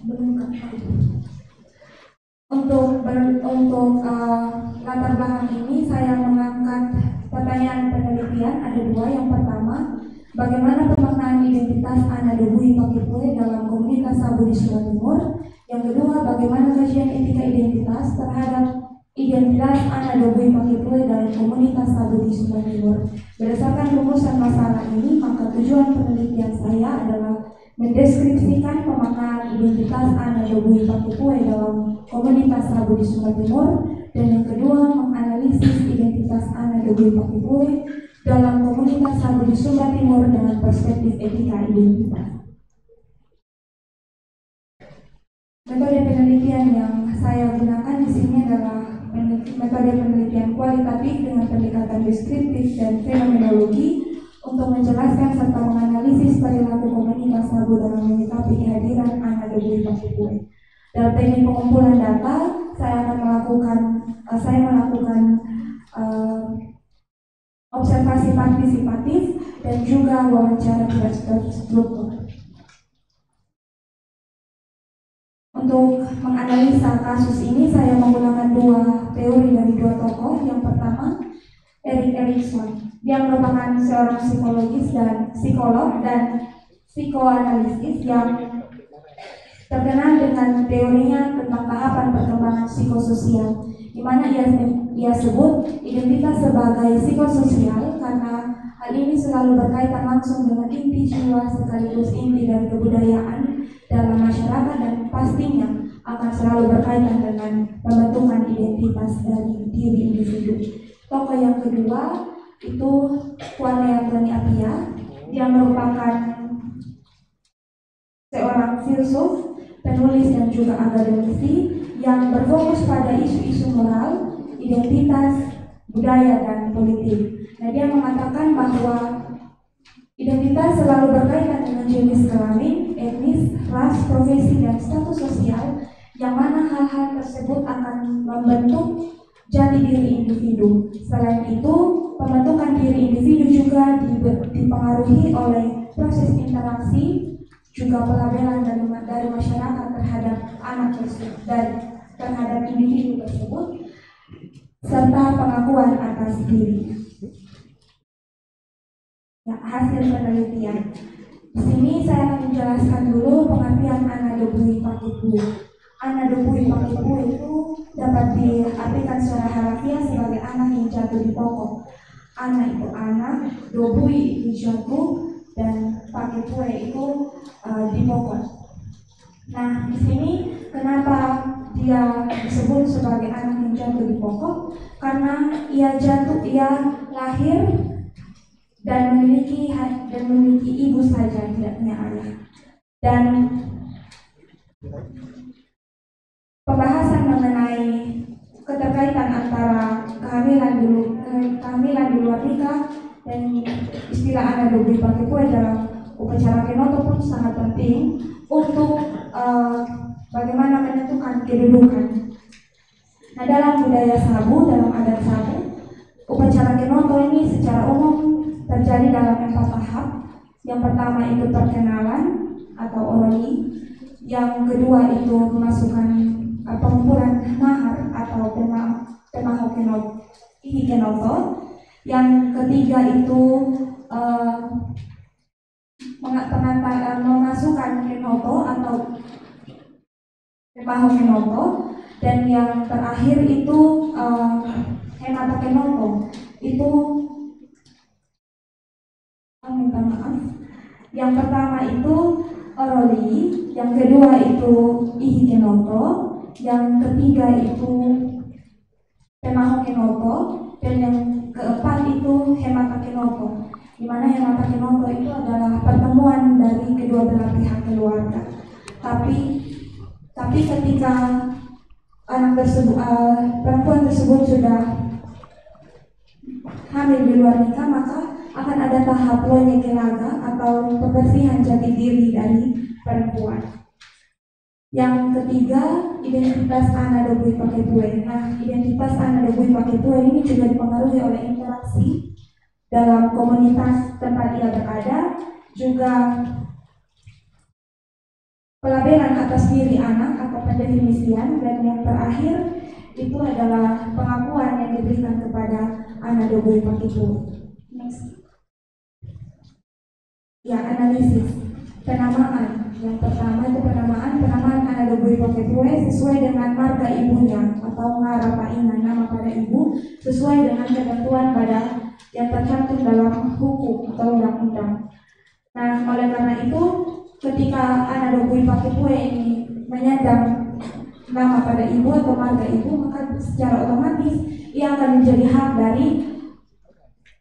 untuk ber, untuk uh, latar belakang ini saya mengangkat pertanyaan penelitian ada dua. Yang pertama, bagaimana pemaknaan identitas Ana Debui Pakipue dalam komunitas Sabu di Timur? Yang kedua, bagaimana kajian etika identitas terhadap identitas Ana Debui Pakipue dalam komunitas Sabu di Timur? Berdasarkan rumusan masalah ini, maka tujuan penelitian saya adalah mendeskripsikan pemaknaan identitas Ana Debui Pakipue dalam komunitas Sabu di Sulawesi Timur dan yang kedua menganalisis identitas anak Debui Pakipue dalam komunitas Sabu di Sumba Timur dengan perspektif etika identitas. Metode penelitian yang saya gunakan di sini adalah metode penelitian kualitatif dengan pendekatan deskriptif dan fenomenologi untuk menjelaskan serta menganalisis perilaku komunitas Sabu dalam menyikapi kehadiran anak Debui Pakipue. Dalam teknik pengumpulan data, saya akan melakukan uh, saya melakukan uh, observasi partisipatif dan juga wawancara terstruktur. Untuk menganalisa kasus ini, saya menggunakan dua teori dari dua tokoh. Yang pertama, Erik Erikson. Dia merupakan seorang psikologis dan psikolog dan psikoanalisis yang terkenal dengan teorinya tentang tahapan perkembangan psikososial, di mana ia, ia sebut identitas sebagai psikososial karena hal ini selalu berkaitan langsung dengan inti jiwa sekaligus inti dari kebudayaan dalam masyarakat dan pastinya akan selalu berkaitan dengan pembentukan identitas dari diri individu. Tokoh yang kedua itu Kuan Leandroni Apia, dia merupakan seorang filsuf penulis dan juga akademisi yang berfokus pada isu-isu moral, identitas, budaya, dan politik. Nah, dia mengatakan bahwa identitas selalu berkaitan dengan jenis kelamin, etnis, ras, profesi, dan status sosial yang mana hal-hal tersebut akan membentuk jati diri individu. Selain itu, pembentukan diri individu juga dipengaruhi oleh proses interaksi juga pelabelan dari, dari masyarakat terhadap anak tersebut dan terhadap individu tersebut serta pengakuan atas diri. Ya, hasil penelitian. Di sini saya akan menjelaskan dulu pengertian anadobui pakipu. Anadobui pakipu itu dapat diartikan secara harafiah sebagai anak yang jatuh di pokok. Anak itu anak, dobui itu jatuh, dan pakai kue itu uh, di pokok. Nah, di sini kenapa dia disebut sebagai anak yang jatuh di pokok? Karena ia jatuh, ia lahir dan memiliki dan memiliki ibu saja, tidak punya ayah. Dan pembahasan mengenai keterkaitan antara kehamilan dulu kehamilan di luar nikah dan istilah pakai kue dalam upacara kenoto pun sangat penting untuk uh, bagaimana menentukan kedudukan. Nah dalam budaya sabu, dalam adat sabu, upacara kenoto ini secara umum terjadi dalam empat tahap. Yang pertama itu perkenalan atau orali. yang kedua itu memasukkan uh, pengumpulan mahar atau tema tema hokenoto yang ketiga itu uh, pengantar memasukkan kenoto atau tema hokenoto dan yang terakhir itu uh, kenoto. Itu oh, minta maaf. Yang pertama itu oroli yang kedua itu ihikenoto yang ketiga itu temahokenoto dan yang keempat itu hematakenoto di mana hematakenoto itu adalah pertemuan dari kedua belah pihak keluarga tapi tapi ketika anak tersebut uh, perempuan tersebut sudah hamil di luar nikah maka akan ada tahap kelaga atau pembersihan jati diri dari perempuan. Yang ketiga, identitas anak dobui pakai kue. Nah, identitas anak dobui pakai kue ini juga dipengaruhi oleh interaksi dalam komunitas tempat ia berada, juga pelabelan atas diri anak atau pendefinisian, dan yang terakhir itu adalah pengakuan yang diberikan kepada anak dobui pakai kue. Next. Ya, analisis. Penamaan. Yang pertama itu penamaan. Penamaan Anadobui Poketue sesuai dengan marga ibunya atau ngara paina nama pada ibu sesuai dengan ketentuan pada yang tercantum dalam hukum atau undang-undang. Nah, oleh karena itu, ketika Anadobui Poketue ini menyandang nama pada ibu atau marga ibu, maka secara otomatis ia akan menjadi hak dari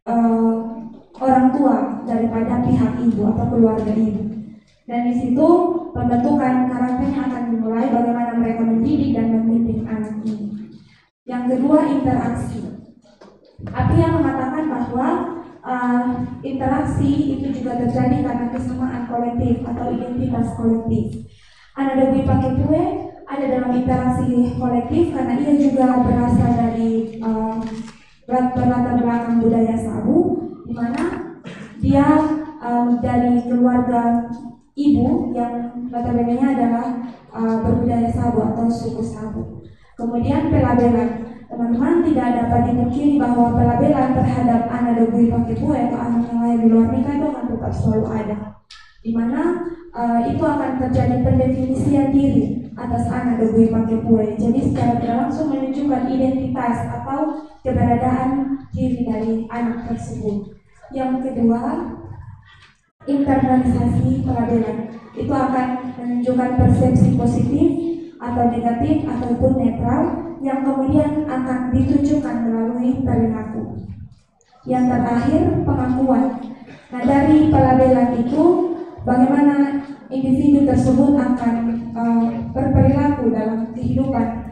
uh, orang tua daripada pihak ibu atau keluarga ibu. Dan di situ pembentukan karakternya akan dimulai bagaimana mereka mendidik dan memimpin anak ini. Yang kedua interaksi. Api yang mengatakan bahwa uh, interaksi itu juga terjadi karena kesamaan kolektif atau identitas kolektif. Anak Dewi pakai kue ada dalam interaksi kolektif karena ia juga berasal dari uh, berlatar belakang budaya Sabu di mana dia um, dari keluarga ibu yang notabene adalah uh, berbudaya Sabu atau suku Sabu. Kemudian pelabelan. Teman-teman tidak dapat dipungkiri bahwa pelabelan terhadap anak dogui pakipue atau anak yang lain di luar nikah itu akan tetap selalu ada. Di mana uh, itu akan terjadi pendefinisian diri atas anak dogui pakipue. Jadi secara tidak langsung menunjukkan identitas atau keberadaan diri dari anak tersebut. Yang kedua, internalisasi peradilan. Itu akan menunjukkan persepsi positif atau negatif ataupun netral yang kemudian akan ditunjukkan melalui perilaku. Yang terakhir, pengakuan. Nah, dari pelabelan itu bagaimana individu tersebut akan uh, berperilaku dalam kehidupan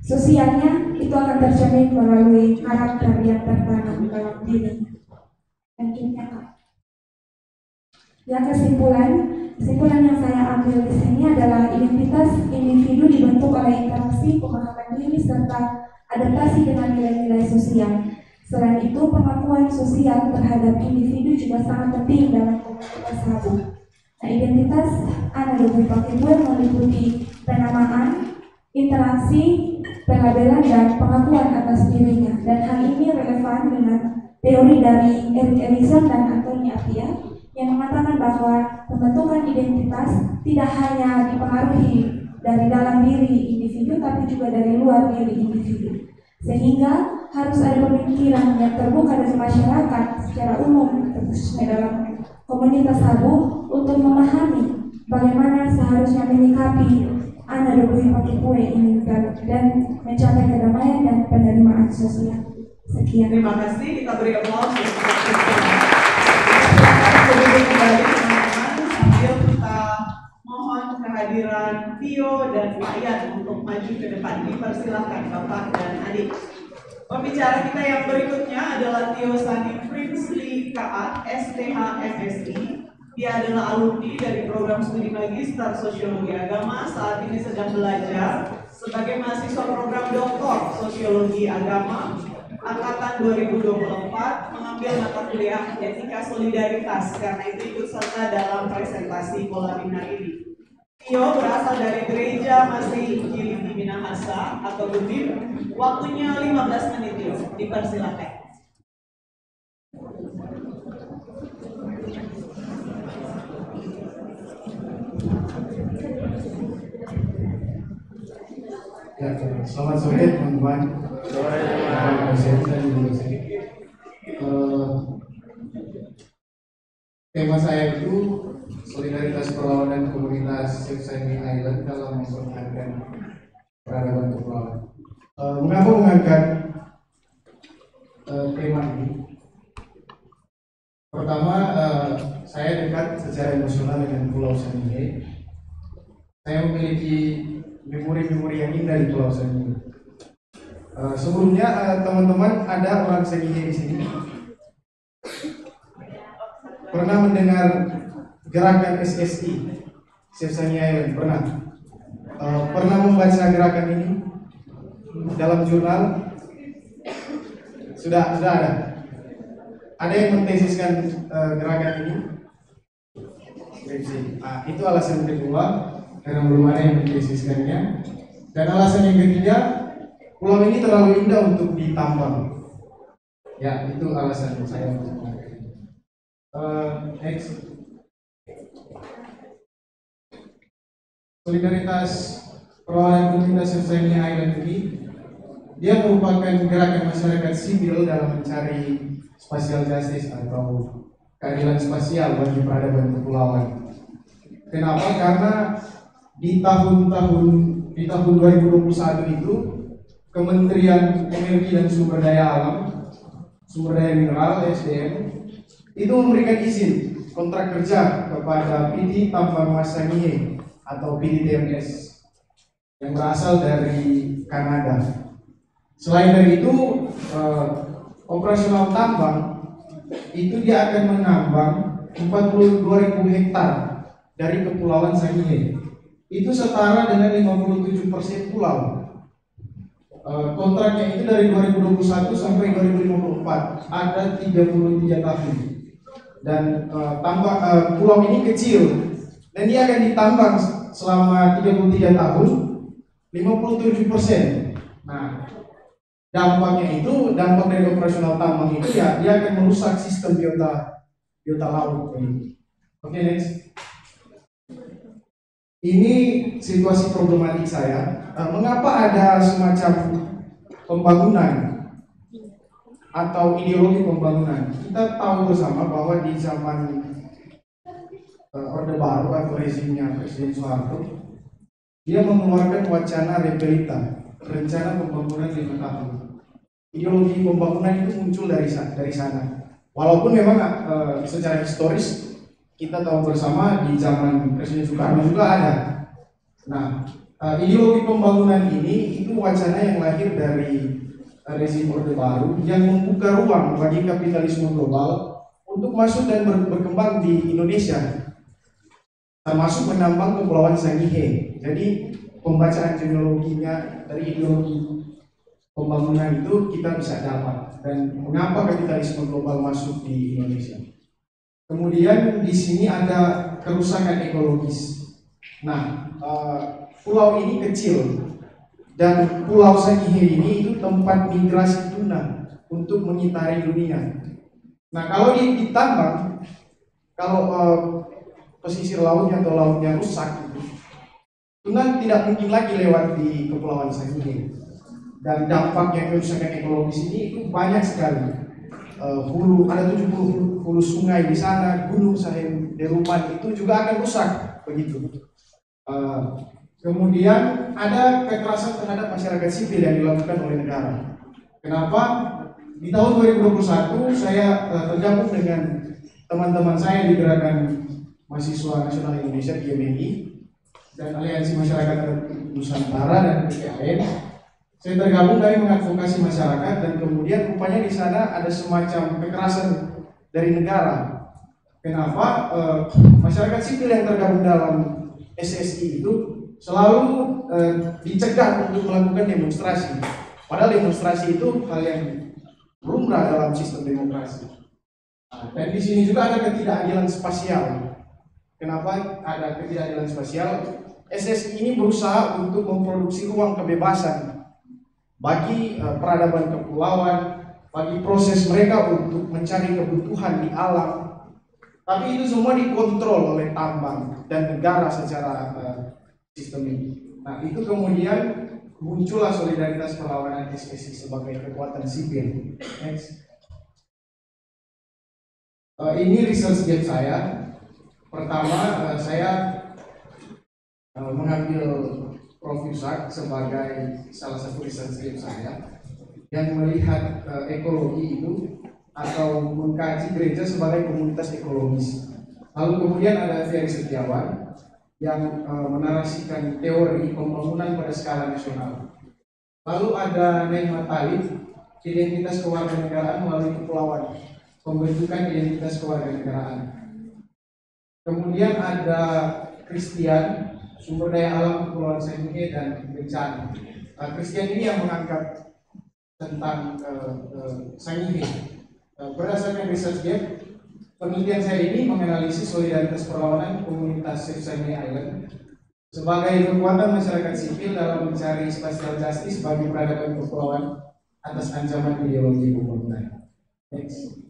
sosialnya itu akan tercermin melalui karakter yang tertanam dalam diri tentunya Kak. Ya kesimpulan, kesimpulan yang saya ambil di sini adalah identitas individu dibentuk oleh interaksi, pemahaman diri serta adaptasi dengan nilai-nilai sosial. Selain itu, pengakuan sosial terhadap individu juga sangat penting dalam komunitas sabu. Nah, identitas pakai gue meliputi penamaan, interaksi, pelabelan, dan pengakuan atas dirinya. Dan hal ini relevan dengan teori dari Erik Erikson dan Anthony Appiah yang mengatakan bahwa pembentukan identitas tidak hanya dipengaruhi dari dalam diri individu tapi juga dari luar diri individu. Sehingga harus ada pemikiran yang terbuka dari masyarakat secara umum khususnya dalam komunitas sabu untuk memahami bagaimana seharusnya menyikapi anak dogui pakai kue ini dan mencapai kedamaian dan penerimaan sosial. Sekian. Terima kasih. Kita beri aplaus kehadiran Tio dan Pak untuk maju ke depan. Dipersilahkan Bapak dan Adik. Pembicara kita yang berikutnya adalah Tio Sani Princely KA, STH MSI. Dia adalah alumni dari program studi magister sosiologi agama. Saat ini sedang belajar sebagai mahasiswa program doktor sosiologi agama angkatan 2024 mengambil mata kuliah etika solidaritas karena itu ikut serta dalam presentasi pola bina ini. Tio berasal dari gereja Masih Injili di Minahasa atau Ludim. Waktunya 15 menit Tio, dipersilakan. Ya, selamat sore teman-teman. Sore uh, Tema saya itu solidaritas perlawanan komunitas Sexani Island dalam mempertahankan peradaban kepulauan. Uh, mengapa mengangkat uh, tema ini? Pertama, uh, saya dekat secara emosional dengan Pulau Sangihe. Saya memiliki memori-memori yang indah di Pulau Sangihe. Uh, sebelumnya uh, teman-teman ada orang Sangihe di sini pernah mendengar gerakan SSI Sangihe Island pernah uh, pernah membaca gerakan ini dalam jurnal. Sudah sudah ada. Ada yang mentesiskan uh, gerakan ini? Nah, itu alasan kedua karena belum ada yang mentesiskannya. Dan alasan yang ketiga pulau ini terlalu indah untuk ditambang. Ya itu alasan saya untuk uh, next solidaritas perlawanan komunitas Sensei Island ini dia merupakan gerakan masyarakat sipil dalam mencari spatial justice atau keadilan spasial bagi peradaban kepulauan. Kenapa? Karena di tahun-tahun di tahun 2021 itu Kementerian Energi dan Sumber Daya Alam, Sumber Daya Mineral (SDM) itu memberikan izin kontrak kerja kepada PT Tambang Mas atau PT TMS yang berasal dari Kanada. Selain dari itu, eh, operasional tambang itu dia akan menambang 42.000 hektar dari kepulauan Sangihe. Itu setara dengan 57% pulau. Eh, kontraknya itu dari 2021 sampai 2054, ada 33 tahun. Dan uh, tambang uh, pulau ini kecil dan dia akan ditambang selama 33 tahun 57 persen. Nah, dampaknya itu dampak dari operasional tambang itu ya dia akan merusak sistem biota biota laut. Oke okay, next. Ini situasi problematik saya. Nah, mengapa ada semacam pembangunan atau ideologi pembangunan? Kita tahu bersama bahwa di zaman Orde Baru atau rezimnya Presiden Soeharto, dia mengeluarkan wacana repelita, rencana pembangunan lima tahun. Ideologi pembangunan itu muncul dari dari sana. Walaupun memang uh, secara historis kita tahu bersama di zaman Presiden Soekarno juga ada. Nah, uh, ideologi pembangunan ini itu wacana yang lahir dari rezim Orde Baru yang membuka ruang bagi kapitalisme global untuk masuk dan ber berkembang di Indonesia termasuk menambang kepulauan Sangihe. Jadi pembacaan teknologinya dari ideologi pembangunan itu kita bisa dapat dan mengapa kapitalisme global masuk di Indonesia. Kemudian di sini ada kerusakan ekologis. Nah, uh, pulau ini kecil dan Pulau Sangihe ini itu tempat migrasi tuna untuk mengitari dunia. Nah, kalau ditambang, kalau uh, pesisir lautnya atau lautnya rusak gitu. Tuna tidak mungkin lagi lewat di kepulauan Sangihe dan dampaknya kerusakan ekologis ini itu banyak sekali. Uh, hulu ada 70 hulu sungai di sana, gunung Sahen Deruman itu juga akan rusak begitu. Uh, kemudian ada kekerasan terhadap masyarakat sipil yang dilakukan oleh negara. Kenapa? Di tahun 2021 saya uh, tergabung dengan teman-teman saya di gerakan mahasiswa nasional Indonesia GMI dan Aliansi Masyarakat Nusantara dan PKN. Saya tergabung dari mengadvokasi masyarakat dan kemudian rupanya di sana ada semacam kekerasan dari negara. Kenapa e, masyarakat sipil yang tergabung dalam SSI itu selalu e, dicegah untuk melakukan demonstrasi. Padahal demonstrasi itu hal yang lumrah dalam sistem demokrasi. Dan di sini juga ada ketidakadilan spasial Kenapa ada ketidakadilan spasial? SSI ini berusaha untuk memproduksi ruang kebebasan bagi uh, peradaban kepulauan, bagi proses mereka untuk mencari kebutuhan di alam. Tapi itu semua dikontrol oleh tambang dan negara secara uh, sistem ini. Nah, itu kemudian muncullah solidaritas perlawanan SSI sebagai kekuatan sipil. Next. Uh, ini research gap saya. Pertama, uh, saya uh, mengambil Prof. Yusak sebagai salah satu gap saya yang melihat uh, ekologi itu atau mengkaji gereja sebagai komunitas ekologis. Lalu kemudian ada Ferry Setiawan yang menarasikan teori pembangunan pada skala nasional. Lalu ada Naima Talib, identitas kewarganegaraan melalui kepulauan pembentukan identitas kewarganegaraan. Kemudian ada Christian, sumber daya alam Kepulauan Sangihe dan bencana. Nah, Christian ini yang mengangkat tentang uh, uh. Uh, berdasarkan research gap, penelitian saya ini menganalisis solidaritas perlawanan komunitas Safe Island sebagai kekuatan masyarakat sipil dalam mencari spatial justice bagi peradaban kepulauan atas ancaman ideologi pembangunan. Next.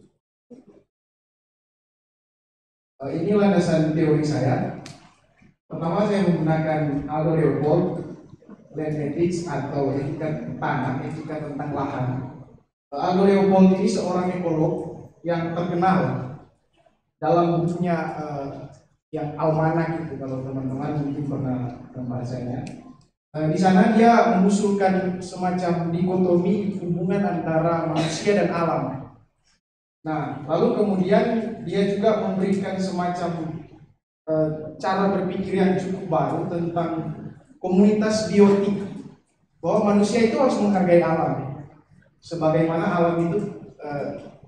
Ini landasan teori saya. Pertama saya menggunakan Aldo Leopold, land ethics atau etika tanah, etika tentang lahan. Uh, Aldo Leopold ini seorang ekolog yang terkenal dalam bukunya uh, yang Almanak itu kalau teman-teman mungkin pernah membacanya. Uh, di sana dia mengusulkan semacam dikotomi hubungan antara manusia dan alam. Nah, lalu kemudian dia juga memberikan semacam e, cara berpikir yang cukup baru tentang komunitas biotik bahwa manusia itu harus menghargai alam sebagaimana alam itu e,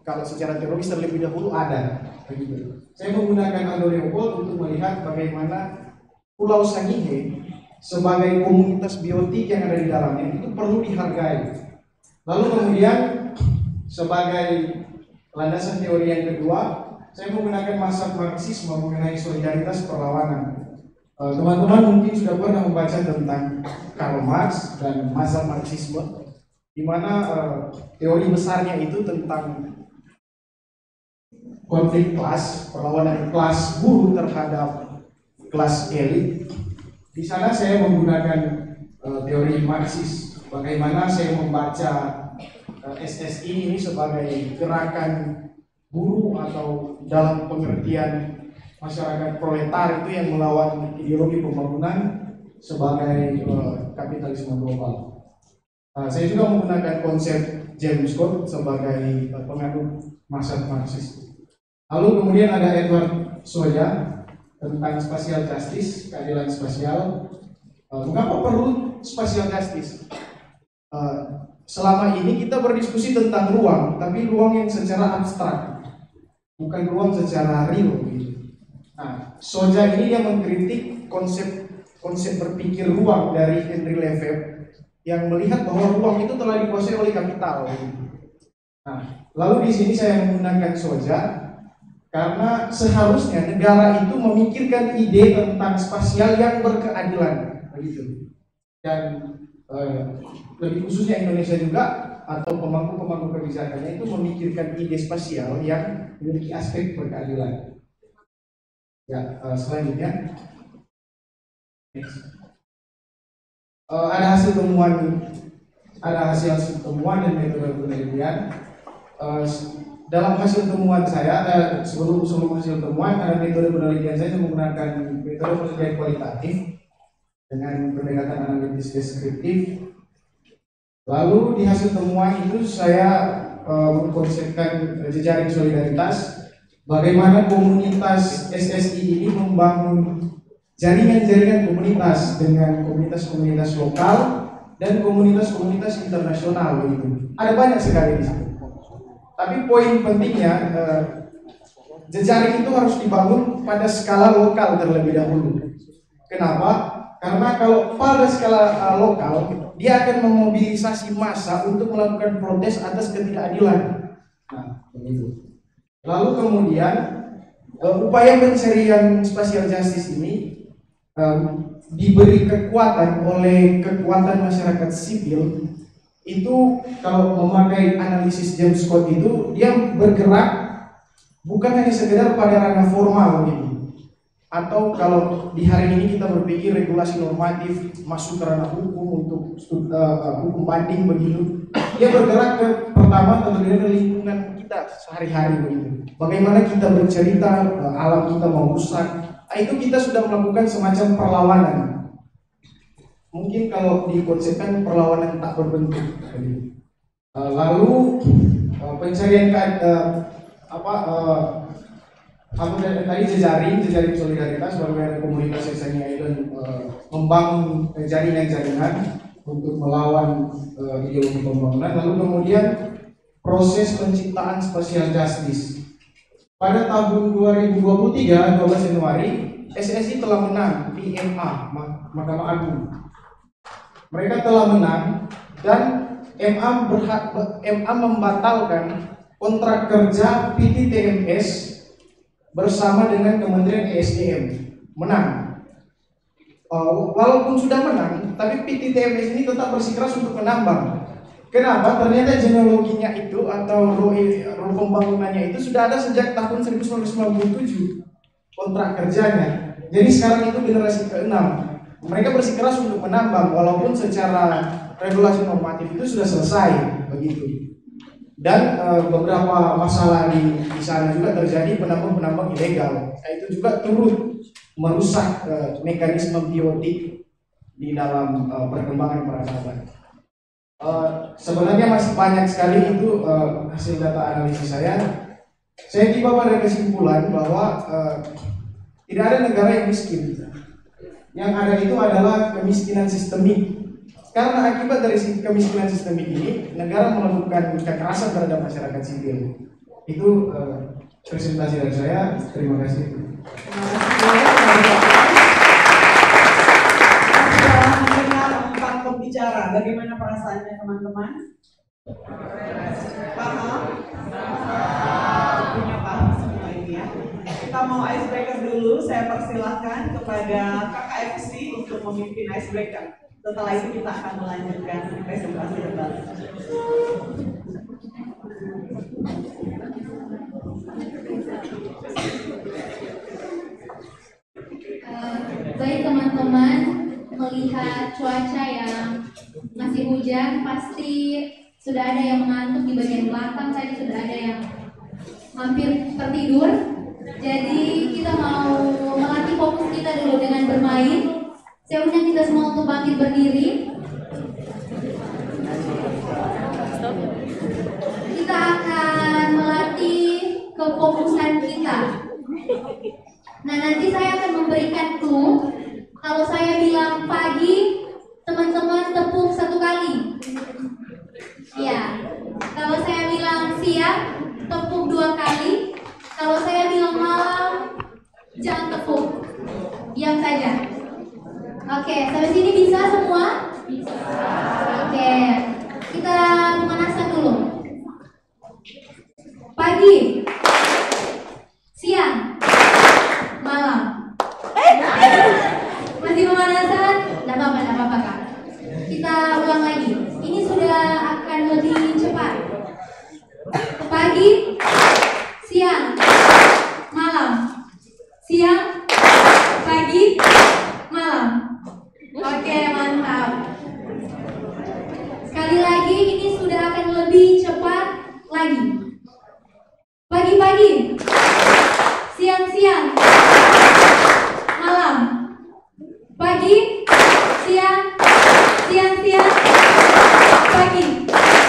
kalau secara teologis terlebih dahulu ada begitu. Saya menggunakan Leopold untuk melihat bagaimana Pulau Sangihe sebagai komunitas biotik yang ada di dalamnya itu perlu dihargai. Lalu kemudian sebagai Landasan teori yang kedua, saya menggunakan masa Marxisme mengenai solidaritas perlawanan. Eh, teman-teman mungkin sudah pernah membaca tentang Karl Marx dan masa Marxisme, di mana uh, teori besarnya itu tentang konflik kelas, perlawanan kelas buruh terhadap kelas elit. Di sana saya menggunakan uh, teori Marxis, bagaimana saya membaca Eh, SSI ini sebagai gerakan buruh atau dalam pengertian masyarakat proletar itu yang melawan ideologi pembangunan sebagai uh, kapitalisme global. Uh, saya juga menggunakan konsep James Scott sebagai uh, pengaduk masa Marxis. Lalu kemudian ada Edward Soja tentang spatial justice, keadilan spasial. Mengapa perlu spatial justice? Selama ini kita berdiskusi tentang ruang, tapi ruang yang secara abstrak, bukan ruang secara real. Gitu. Nah, Soja ini yang mengkritik konsep konsep berpikir ruang dari Henry Lefebvre yang melihat bahwa ruang itu telah dikuasai oleh kapital. Nah, lalu di sini saya menggunakan Soja karena seharusnya negara itu memikirkan ide tentang spasial yang berkeadilan, begitu. Dan Eh, lebih khususnya Indonesia juga atau pemangku-pemangku kebijakannya itu memikirkan ide spasial yang memiliki aspek berkeadilan. Ya, uh, selanjutnya. Uh, ada hasil temuan ada hasil, temuan dan metode penelitian. Uh, dalam hasil temuan saya, uh, sebelum sebelum hasil temuan ada metode penelitian saya menggunakan metode penelitian kualitatif dengan pendekatan analitis deskriptif. Lalu di hasil temuan itu saya uh, mengkonsepkan jejaring solidaritas, bagaimana komunitas SSI ini membangun jaringan-jaringan komunitas dengan komunitas-komunitas lokal dan komunitas-komunitas internasional begitu. Ada banyak sekali di situ. Tapi poin pentingnya uh, jejaring itu harus dibangun pada skala lokal terlebih dahulu. Kenapa? Karena kalau pada skala uh, lokal, dia akan memobilisasi massa untuk melakukan protes atas ketidakadilan. Nah, begitu. Lalu kemudian uh, upaya pencarian spatial justice ini um, diberi kekuatan oleh kekuatan masyarakat sipil itu kalau memakai analisis James Scott itu dia bergerak bukan hanya sekedar pada ranah formal gitu atau kalau di hari ini kita berpikir regulasi normatif masuk ke ranah hukum untuk uh, hukum banding begitu dia bergerak ke pertama tentu dari lingkungan kita sehari-hari begitu bagaimana kita bercerita uh, alam kita mau rusak nah, itu kita sudah melakukan semacam perlawanan mungkin kalau dikonsepkan perlawanan tak berbentuk. Uh, lalu uh, pencarian uh, apa uh, apa tadi jejaring jejaring solidaritas bagaimana komunikasi saya dan uh, membangun jaringan-jaringan untuk melawan uh, ideologi pembangunan. Lalu kemudian proses penciptaan spasial justice. Pada tahun 2023 12 Januari SSI telah menang di MA Mahkamah Agung. Mereka telah menang dan MA berhak MA membatalkan kontrak kerja PT TMS bersama dengan Kementerian ESDM menang. Uh, walaupun sudah menang, tapi PT TMS ini tetap bersikeras untuk menambang. Kenapa? Ternyata genealoginya itu atau role pembangunannya itu sudah ada sejak tahun 1997 kontrak kerjanya. Jadi sekarang itu generasi ke-6 mereka bersikeras untuk menambang walaupun secara regulasi normatif itu sudah selesai begitu dan e, beberapa masalah di, di sana juga terjadi penambang-penambang ilegal. Nah, itu juga turut merusak e, mekanisme biotik di dalam e, perkembangan peradaban e, sebenarnya masih banyak sekali itu e, hasil data analisis saya. Saya tiba pada kesimpulan bahwa e, tidak ada negara yang miskin. Yang ada itu adalah kemiskinan sistemik. Karena akibat dari kemiskinan sistemik ini, negara melakukan kekerasan terhadap masyarakat sipil. Itu uh, presentasi dari saya. Terima kasih. mendengar empat pembicara, bagaimana perasaannya teman-teman? Paham? Punya paham semua ini ya. Kita mau icebreaker dulu, saya persilahkan kepada KKFC untuk memimpin icebreaker. Setelah itu kita akan melanjutkan presentasi debat. Uh, baik teman-teman, melihat cuaca yang masih hujan, pasti sudah ada yang mengantuk di bagian belakang tadi sudah ada yang hampir tertidur. Jadi kita mau melatih fokus kita dulu dengan bermain. Saya kita semua untuk bangkit berdiri. Kita akan melatih kefokusan kita. Nah nanti saya akan memberikan clue. Kalau saya bilang pagi, teman-teman tepuk satu kali. Iya. Kalau saya bilang siang, tepuk dua kali. Kalau saya bilang malam, jangan tepuk. Diam saja. Oke, sampai sini bisa semua? Bisa. Oke, kita pemanasan dulu. Pagi, siang, malam. Masih pemanasan? Tidak apa-apa, tidak apa-apa kak. Kita ulang lagi. Ini sudah akan lebih cepat. Pagi, siang, malam. Siang, pagi, malam. Oke, mantap. Sekali lagi, ini sudah akan lebih cepat lagi. Pagi-pagi, siang-siang, malam. Pagi, siang, siang-siang, pagi,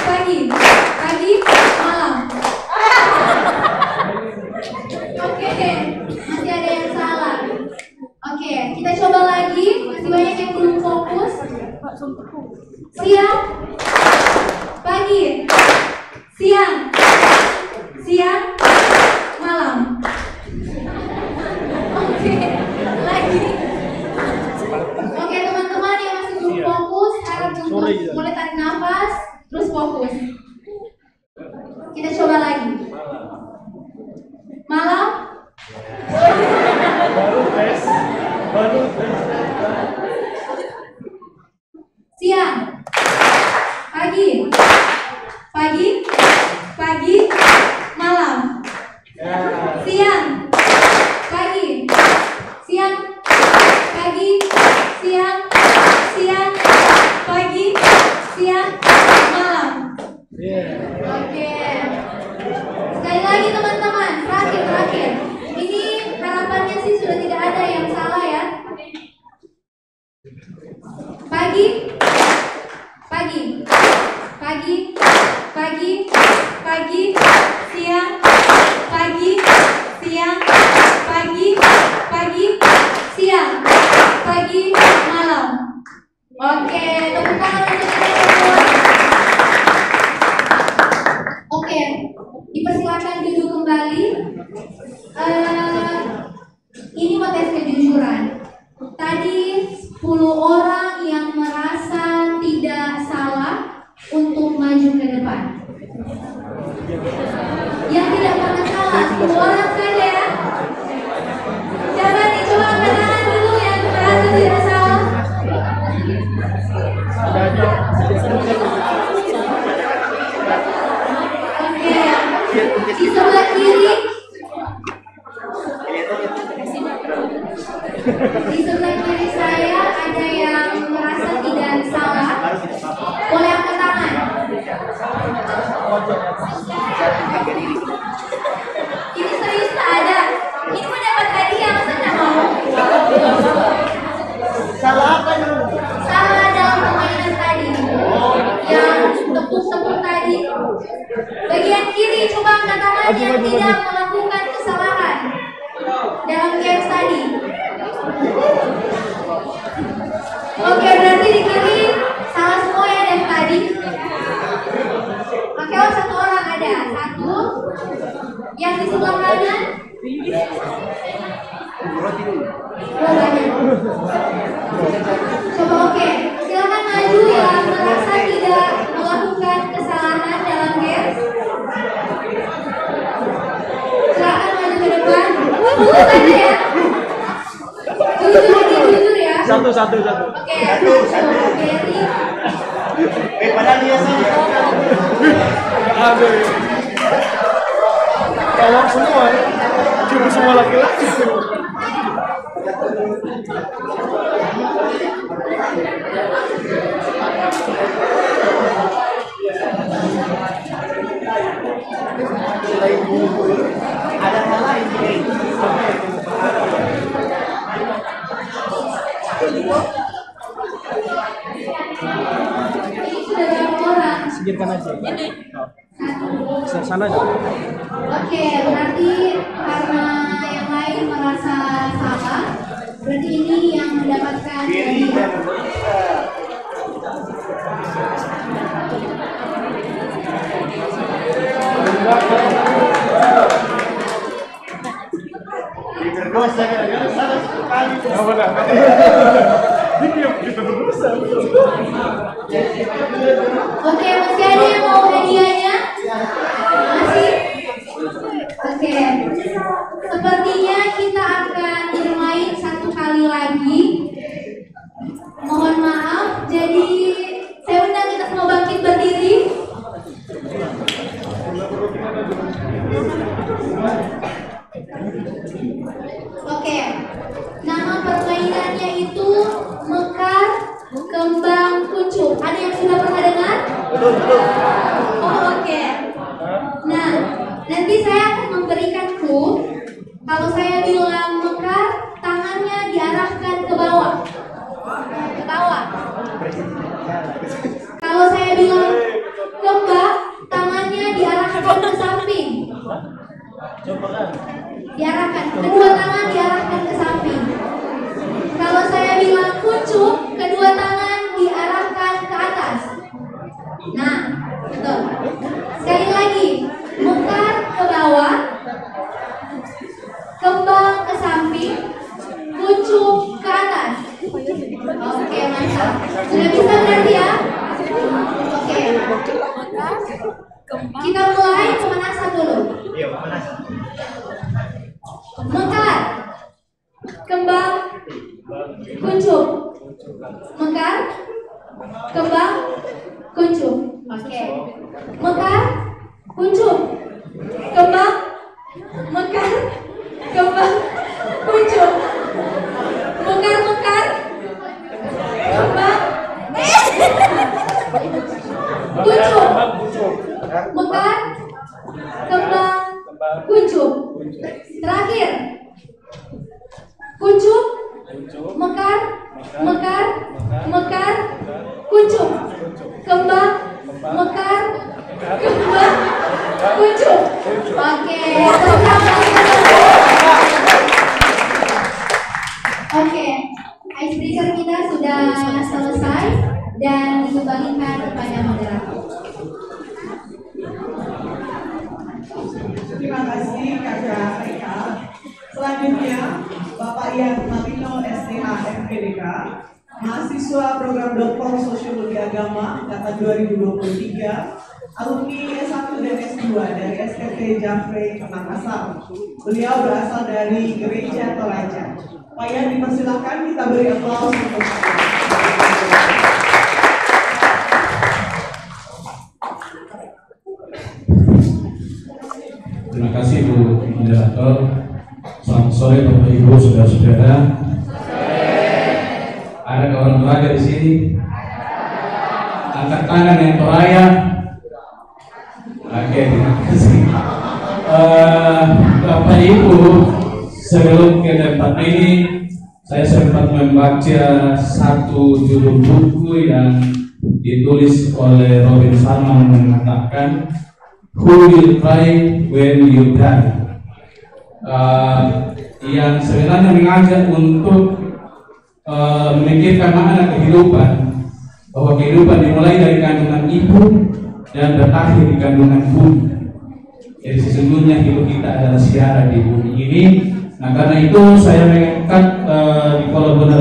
pagi, pagi, malam. Oke, masih ada yang salah. Oke, kita coba lagi. Masih banyak yang belum fokus. Siang, pagi, siang, siang, malam. Oke, lagi. Oke teman-teman yang masih belum fokus harap untuk mulai tarik nafas terus fokus. Kita coba lagi. Malam. siang. Pagi. Pagi. Pagi. Malam. Siang. Pagi. Siang. Pagi. Siang. Siang. Pagi. Siang. Malam. Iya. Oke. Okay. sekali lagi teman-teman.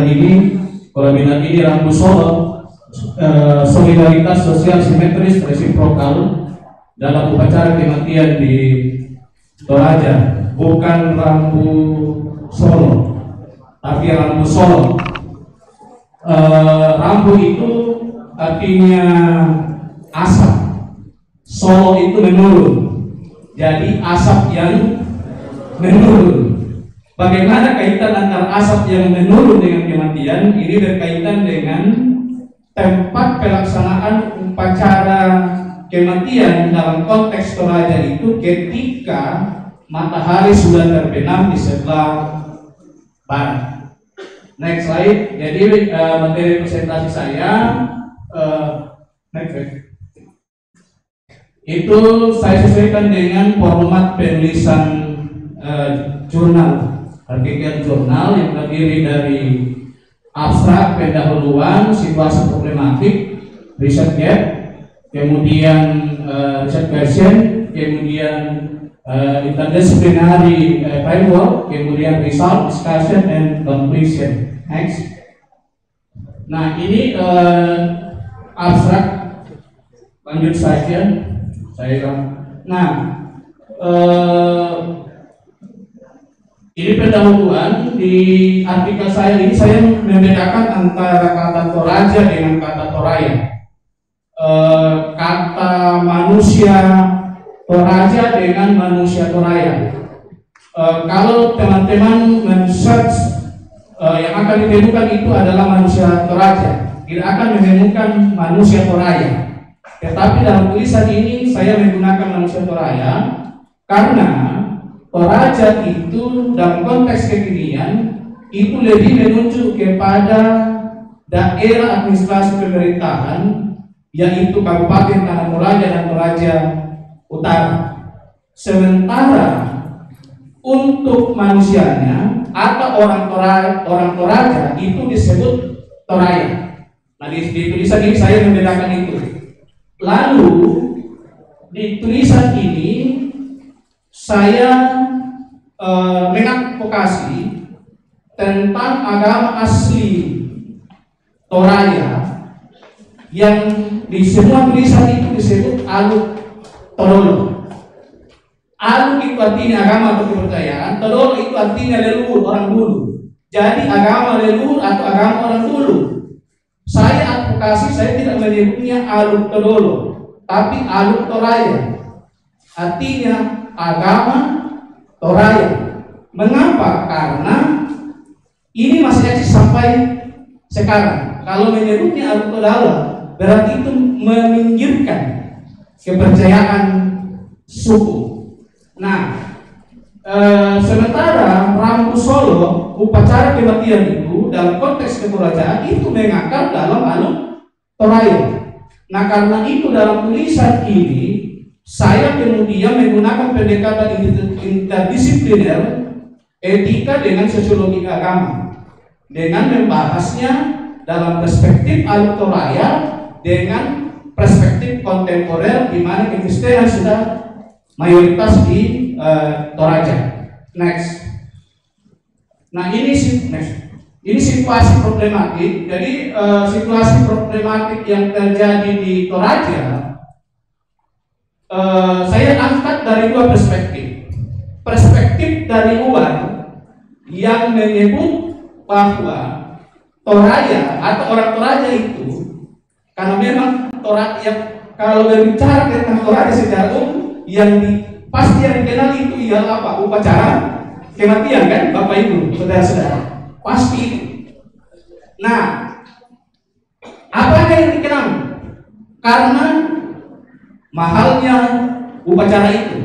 Ini, kolaborator ini Rambu Solo, uh, solidaritas sosial simetris resiprokal dalam upacara kematian di Toraja bukan Rambu Solo tapi Rambu Solo. E, Rambu itu artinya asap. Solo itu menurun. Jadi asap yang menurun bagaimana kaitan antara asap yang menurun dengan kematian ini berkaitan dengan tempat pelaksanaan upacara kematian dalam konteks Toraja itu ketika matahari sudah terbenam di sebelah barat. Next slide. Jadi uh, materi presentasi saya uh, next slide. Itu saya sesuaikan dengan format penulisan uh, jurnal artikel jurnal yang terdiri dari abstrak, pendahuluan, situasi problematik, riset gap, kemudian uh, riset question, kemudian uh, interdisciplinary uh, framework, kemudian result, discussion, and conclusion. Next. Nah ini uh, abstrak. Lanjut saja. Saya Nah, uh, ini pendahuluan di artikel saya ini saya membedakan antara kata toraja dengan kata toraya. Eh, kata manusia toraja dengan manusia toraya. Eh, kalau teman-teman men-search eh, yang akan ditemukan itu adalah manusia toraja, tidak akan menemukan manusia toraya. Tetapi dalam tulisan ini saya menggunakan manusia toraya karena toraja itu dalam konteks kekinian itu lebih menunjuk kepada daerah administrasi pemerintahan yaitu Kabupaten Tanah Toraja dan Toraja Utara. Sementara untuk manusianya atau orang Toraja, orang Toraja itu disebut Toraya. Nah di, di tulisan ini saya membedakan itu. Lalu di tulisan ini saya e, mengadvokasi tentang agama asli Toraya yang di semua tulisan itu disebut alu tololo. Alu itu artinya agama atau kepercayaan, tololo itu artinya leluhur orang dulu. Jadi agama leluhur atau agama orang dulu. Saya advokasi saya tidak menyebutnya alu tololo, tapi alu toraya. Artinya agama toraya. Mengapa? Karena ini masih eksis sampai sekarang. Kalau menyebutnya toraya berarti itu meminggirkan kepercayaan suku. Nah, e, sementara Rambu Solo upacara kematian itu dalam konteks kekerajaan itu mengakar dalam alun Toraya. Nah, karena itu dalam tulisan ini saya kemudian menggunakan pendekatan interdisipliner etika dengan sosiologi agama dengan membahasnya dalam perspektif Altoraya dengan perspektif kontemporer di mana Kekristenan sudah mayoritas di eh, Toraja. Next. Nah ini next. Ini situasi problematik. Jadi eh, situasi problematik yang terjadi di Toraja, eh, saya angkat dari dua perspektif. Perspektif dari luar yang menyebut bahwa Toraja atau orang Toraja itu karena memang Toraja yang kalau berbicara tentang Toraja secara umum yang di, pasti yang dikenal itu ialah apa upacara kematian kan Bapak Ibu saudara-saudara pasti itu. Nah, apa yang dikenal? Karena mahalnya upacara itu,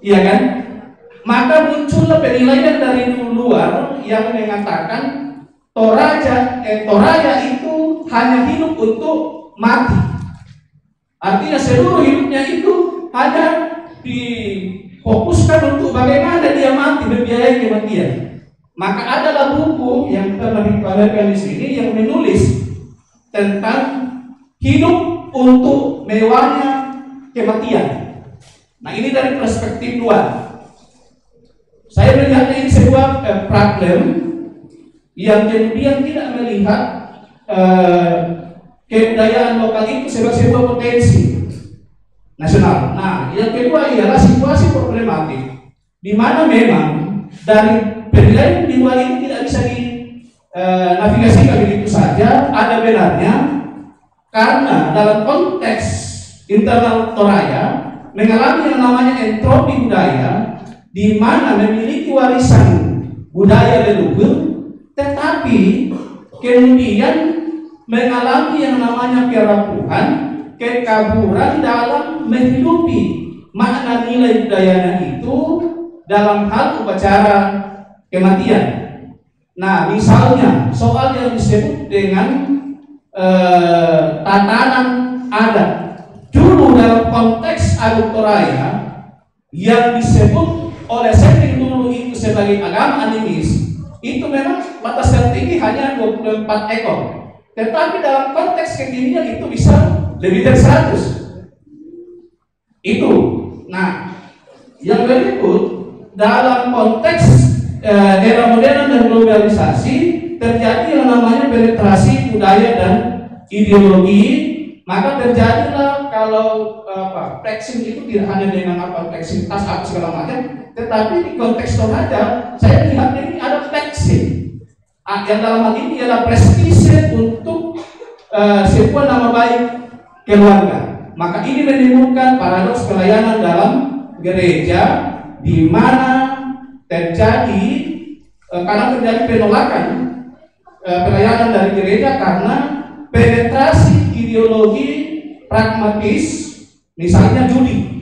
iya kan? Maka muncullah penilaian dari luar yang mengatakan Toraja, eh, Toraja itu hanya hidup untuk mati. Artinya seluruh hidupnya itu hanya difokuskan untuk bagaimana dia mati, membiayai kematian. Maka adalah buku yang pernah dipamerkan di sini yang menulis tentang hidup untuk mewahnya kematian. Nah ini dari perspektif luar. Saya melihatnya ini sebuah eh, problem yang kemudian tidak melihat eh, kebudayaan lokal itu sebagai sebuah potensi nasional. Nah, yang kedua ialah situasi problematik di mana memang dari penilaian di luar ini tidak bisa di eh, begitu saja. Ada benarnya karena dalam konteks internal Toraya mengalami yang namanya entropi budaya di mana memiliki warisan budaya leluhur tetapi kemudian mengalami yang namanya kerapuhan, kekaburan dalam menghidupi makna nilai budayanya itu dalam hal upacara kematian. Nah, misalnya soal yang disebut dengan eh, tatanan adat dulu dalam konteks adat Toraya yang disebut oleh setting dulu itu sebagai agama animis itu memang batas tertinggi hanya 24 ekor. Tetapi dalam konteks kekinian itu bisa lebih dari 100. Itu. Nah, yang berikut dalam konteks eh, era modern dan globalisasi terjadi yang namanya penetrasi budaya dan ideologi maka terjadilah kalau apa flexing itu tidak hanya dengan apa flexing tas apa segala macam tetapi di konteks Toraja saya lihat ini ada flexing. Ah, yang dalam hal ini adalah prestise untuk uh, sebuah nama baik keluarga. Maka ini menimbulkan paradoks pelayanan dalam gereja di mana terjadi uh, karena terjadi penolakan uh, pelayanan dari gereja karena penetrasi ideologi pragmatis misalnya judi.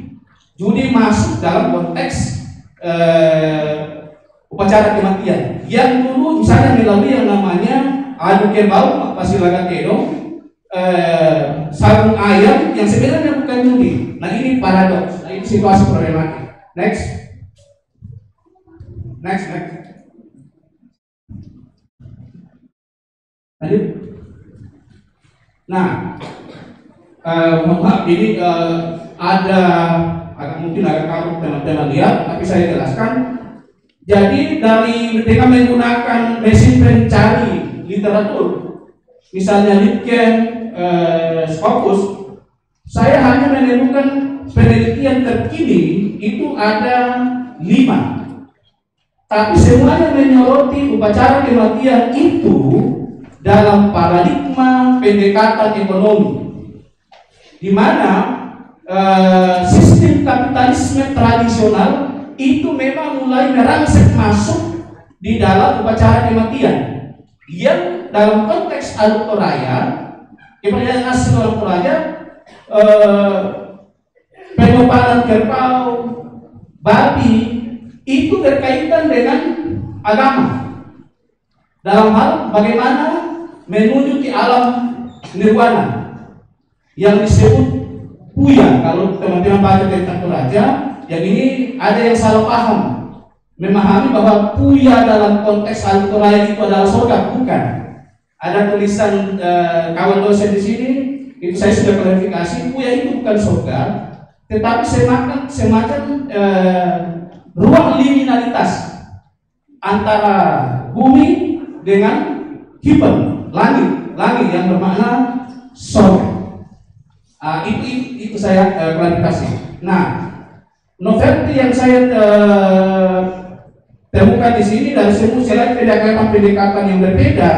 Judi masuk dalam konteks eh, upacara kematian. Yang dulu misalnya melalui yang namanya adu kebau pasilaga kedong eh, sarung ayam yang sebenarnya bukan judi. Nah ini paradoks. Nah ini situasi problematik. Next. Next next lanjut Nah, uh, maaf ini uh, ada agak mungkin agak kamu teman-teman lihat, tapi saya jelaskan. Jadi dari dengan menggunakan mesin pencari literatur, misalnya Litken, uh, Scopus, saya hanya menemukan penelitian terkini itu ada lima. Tapi semuanya menyoroti upacara kematian itu dalam paradigma pendekatan ekonomi di mana uh, sistem kapitalisme tradisional itu memang mulai merangsek masuk di dalam upacara kematian. Yang dalam konteks Alutoraya kepercayaan asli Alutoraya uh, pengopalan kerbau babi itu berkaitan dengan agama. Dalam hal bagaimana menuju ke alam nirwana yang disebut puya kalau teman-teman baca tentang Toraja yang ini ada yang salah paham memahami bahwa puya dalam konteks al itu adalah surga. Bukan. Ada tulisan eh, kawan dosen di sini itu saya sudah klarifikasi Buya itu bukan surga tetapi semacam semacam eh, ruang liminalitas antara bumi dengan heaven langit langit yang bermakna surga Ah, itu, itu itu saya eh, klarifikasi nah novelty yang saya eh, temukan di sini dari semua selain pendekatan-pendekatan yang berbeda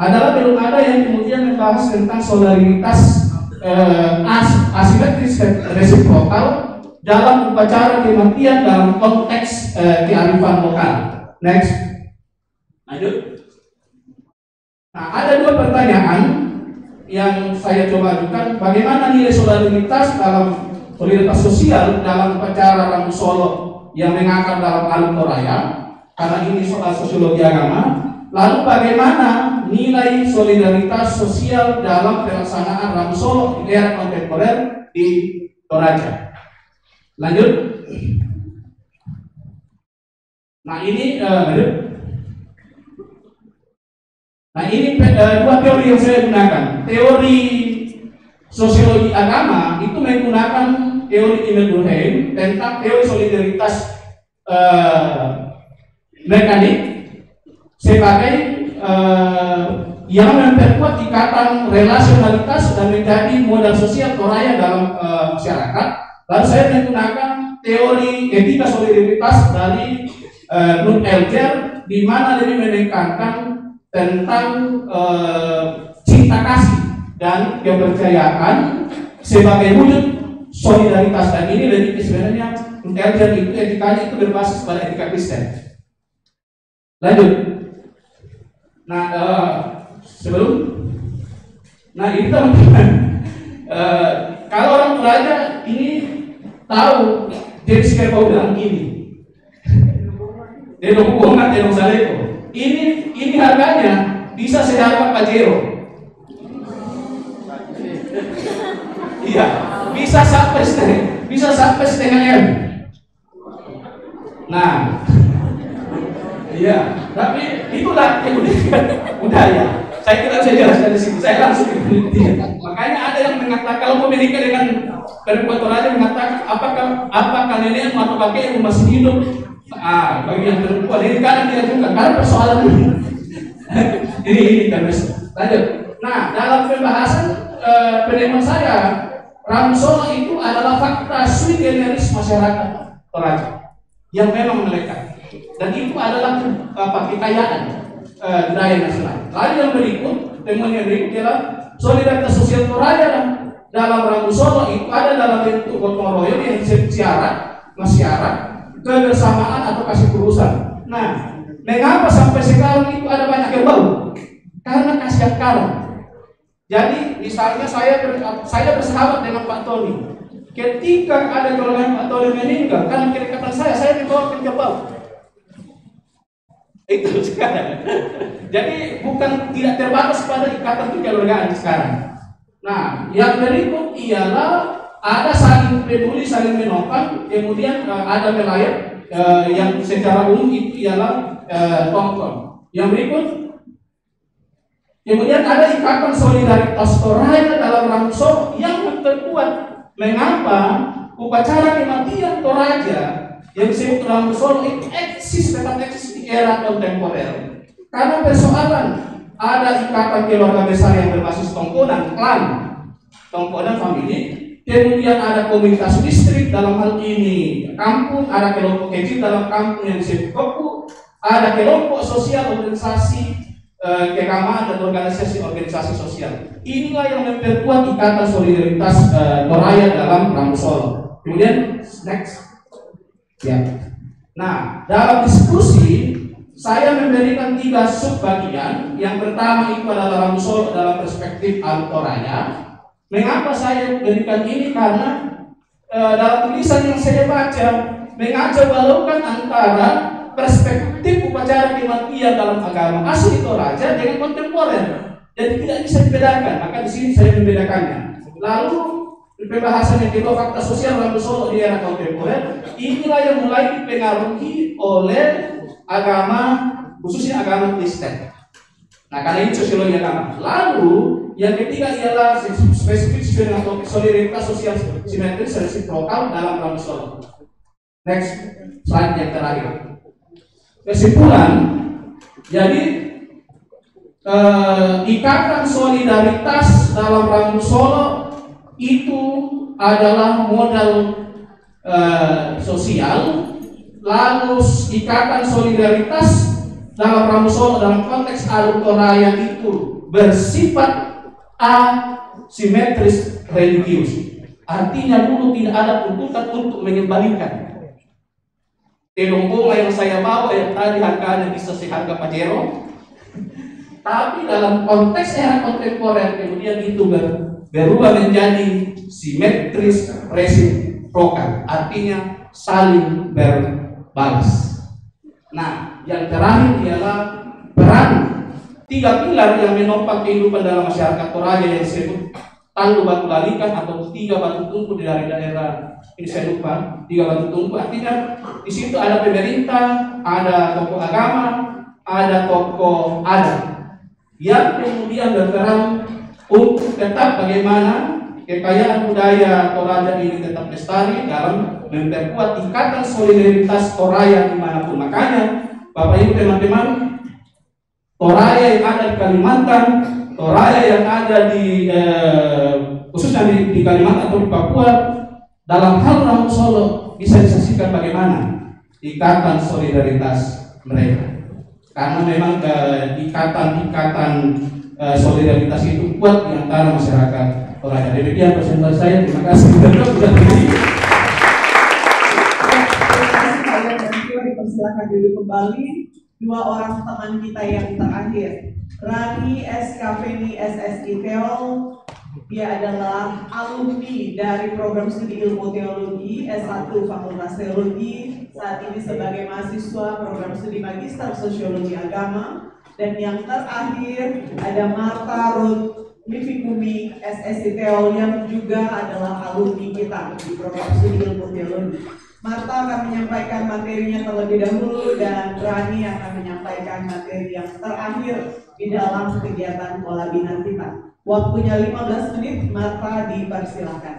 adalah belum ada yang kemudian membahas tentang solidaritas eh, as, asimetris resiprokal dalam upacara kematian dalam konteks eh, kearifan lokal. Next, lanjut. Nah, ada dua pertanyaan yang saya coba ajukan. Bagaimana nilai solidaritas dalam solidaritas sosial dalam upacara Rabu Solo yang mengakar dalam alam Toraya? Karena ini soal sosiologi agama. Lalu bagaimana nilai solidaritas sosial dalam pelaksanaan Rabu Solo di era kontemporer di Toraja? Lanjut. Nah ini lanjut. Nah ini eh, dua teori yang saya gunakan. Teori sosiologi agama itu menggunakan teori Emil Durkheim tentang teori solidaritas eh, mekanik sebagai eh, yang memperkuat ikatan relasionalitas dan menjadi modal sosial Toraya dalam eh, masyarakat. Lalu saya menggunakan teori etika solidaritas dari Knut Elger di mana dia menekankan tentang eh, cinta kasih dan kepercayaan sebagai wujud solidaritas dan ini lebih sebenarnya Elger itu etikanya itu berbasis pada etika Kristen. Lanjut. Nah, eh, sebelum Nah, ini teman-teman eh, kalau orang Toraja ini tahu James Kepo bilang gini. Deno hubungan Deno Saleko. Ini ini harganya bisa seharga Pajero. Iya, bisa sampai setengah, bisa sampai setengah M. Nah, Iya, tapi itulah kemudian budaya. Saya tidak bisa jelaskan di sini. Saya langsung penelitian. Makanya ada yang mengatakan kalau mau menikah dengan perempuan Toraja mengatakan apakah apakah nenek atau kakek masih hidup? Ah, bagi yang perempuan ini kan dia juga karena persoalan ini. ini kan lanjut. Nah, dalam pembahasan eh, penemuan saya, Ramsolo itu adalah fakta sui generis masyarakat Toraja yang memang melekat dan itu adalah apa kekayaan budaya nasional. Lalu yang berikut, temuan yang berikut adalah solidaritas sosial Toraja dalam Rabu Solo itu ada dalam bentuk gotong royong yang syarat, masyarakat, kebersamaan atau kasih urusan. Nah, mengapa sampai sekarang itu ada banyak yang bau? Karena kasihan kalah. Jadi misalnya saya saya bersahabat dengan Pak Tony. Ketika ada golongan Pak Tony meninggal, karena kedekatan saya, saya dibawa ke bau itu sekarang. Jadi bukan tidak terbatas pada ikatan kekeluargaan sekarang. Nah, yang berikut ialah ada saling peduli, saling menopang, kemudian uh, ada melayat uh, yang secara umum itu ialah tongkol. Yang berikut, kemudian ada ikatan solidaritas Toraja dalam Ramso yang terkuat. Mengapa upacara kematian Toraja yang disebut Solo itu eksis tetap eksis di era kontemporer karena persoalan ada ikatan keluarga besar yang berbasis tongkonan klan tongkonan famili kemudian ada komunitas distrik dalam hal ini kampung ada kelompok kecil dalam kampung yang disebut kopu ada kelompok sosial organisasi eh, keagamaan dan organisasi organisasi sosial inilah yang memperkuat ikatan solidaritas eh, dalam Ramu Solo kemudian next Ya. Nah, dalam diskusi saya memberikan tiga subbagian. Yang pertama itu adalah Ramu Solo dalam perspektif Altoraya. Mengapa saya berikan ini? Karena e, dalam tulisan yang saya baca mengajak balaukan antara perspektif upacara kematian dalam agama asli Toraja dengan kontemporer. Jadi tidak bisa dibedakan. Maka di sini saya membedakannya. Lalu pembahasan yang kedua fakta sosial dalam Solo di era kontemporer inilah yang mulai dipengaruhi oleh agama khususnya agama Kristen Nah, karena ini sosiologi agama. Lalu yang ketiga ialah spesifik dengan solidaritas sosial simetris resiprokal dalam Ramus Solo. Next, slide yang terakhir. Kesimpulan, jadi eh, ikatan solidaritas dalam Ramus Solo itu adalah modal eh, sosial, lalu ikatan solidaritas dalam Ramusolo dalam konteks Alutoraya itu bersifat asimetris religius. Artinya dulu tidak ada tuntutan untuk mengembalikan. Telongkonga yang saya bawa yang tadi harganya bisa seharga Pajero, tapi dalam konteks era kontemporer kemudian itu ber, berubah menjadi simetris resiprokal, artinya saling berbalas. Nah, yang terakhir ialah peran tiga pilar yang menopang kehidupan dalam masyarakat Toraja yang disebut tandu batu balikan atau tiga batu tungku dari daerah ini saya lupa. Tiga batu tungku artinya di situ ada pemerintah ada tokoh agama ada tokoh adat yang kemudian berperan untuk tetap bagaimana kekayaan budaya Toraja ini tetap lestari dalam memperkuat ikatan solidaritas Toraja di mana pun. Makanya Bapak Ibu teman-teman, Toraya yang ada di Kalimantan, Toraya yang ada di eh, khususnya di, di Kalimantan atau di Papua, dalam hal Ramu Solo bisa disaksikan bagaimana ikatan solidaritas mereka. Karena memang eh, ikatan-ikatan eh, solidaritas itu kuat di antara masyarakat Toraja. Demikian presentasi saya. Terima kasih. Sudah berdiri. dipersilakan dulu kembali dua orang teman kita yang terakhir Rani SKVNI SSI Teol dia adalah alumni dari program studi ilmu teologi S1 Fakultas Teologi saat ini sebagai mahasiswa program studi magister sosiologi agama dan yang terakhir ada Marta Ruth Livikumi SSI Teol yang juga adalah alumni kita di program studi ilmu teologi Marta akan menyampaikan materinya terlebih dahulu dan Rani akan menyampaikan materi yang terakhir di dalam kegiatan pola bina kita. Waktunya 15 menit, Marta dipersilakan.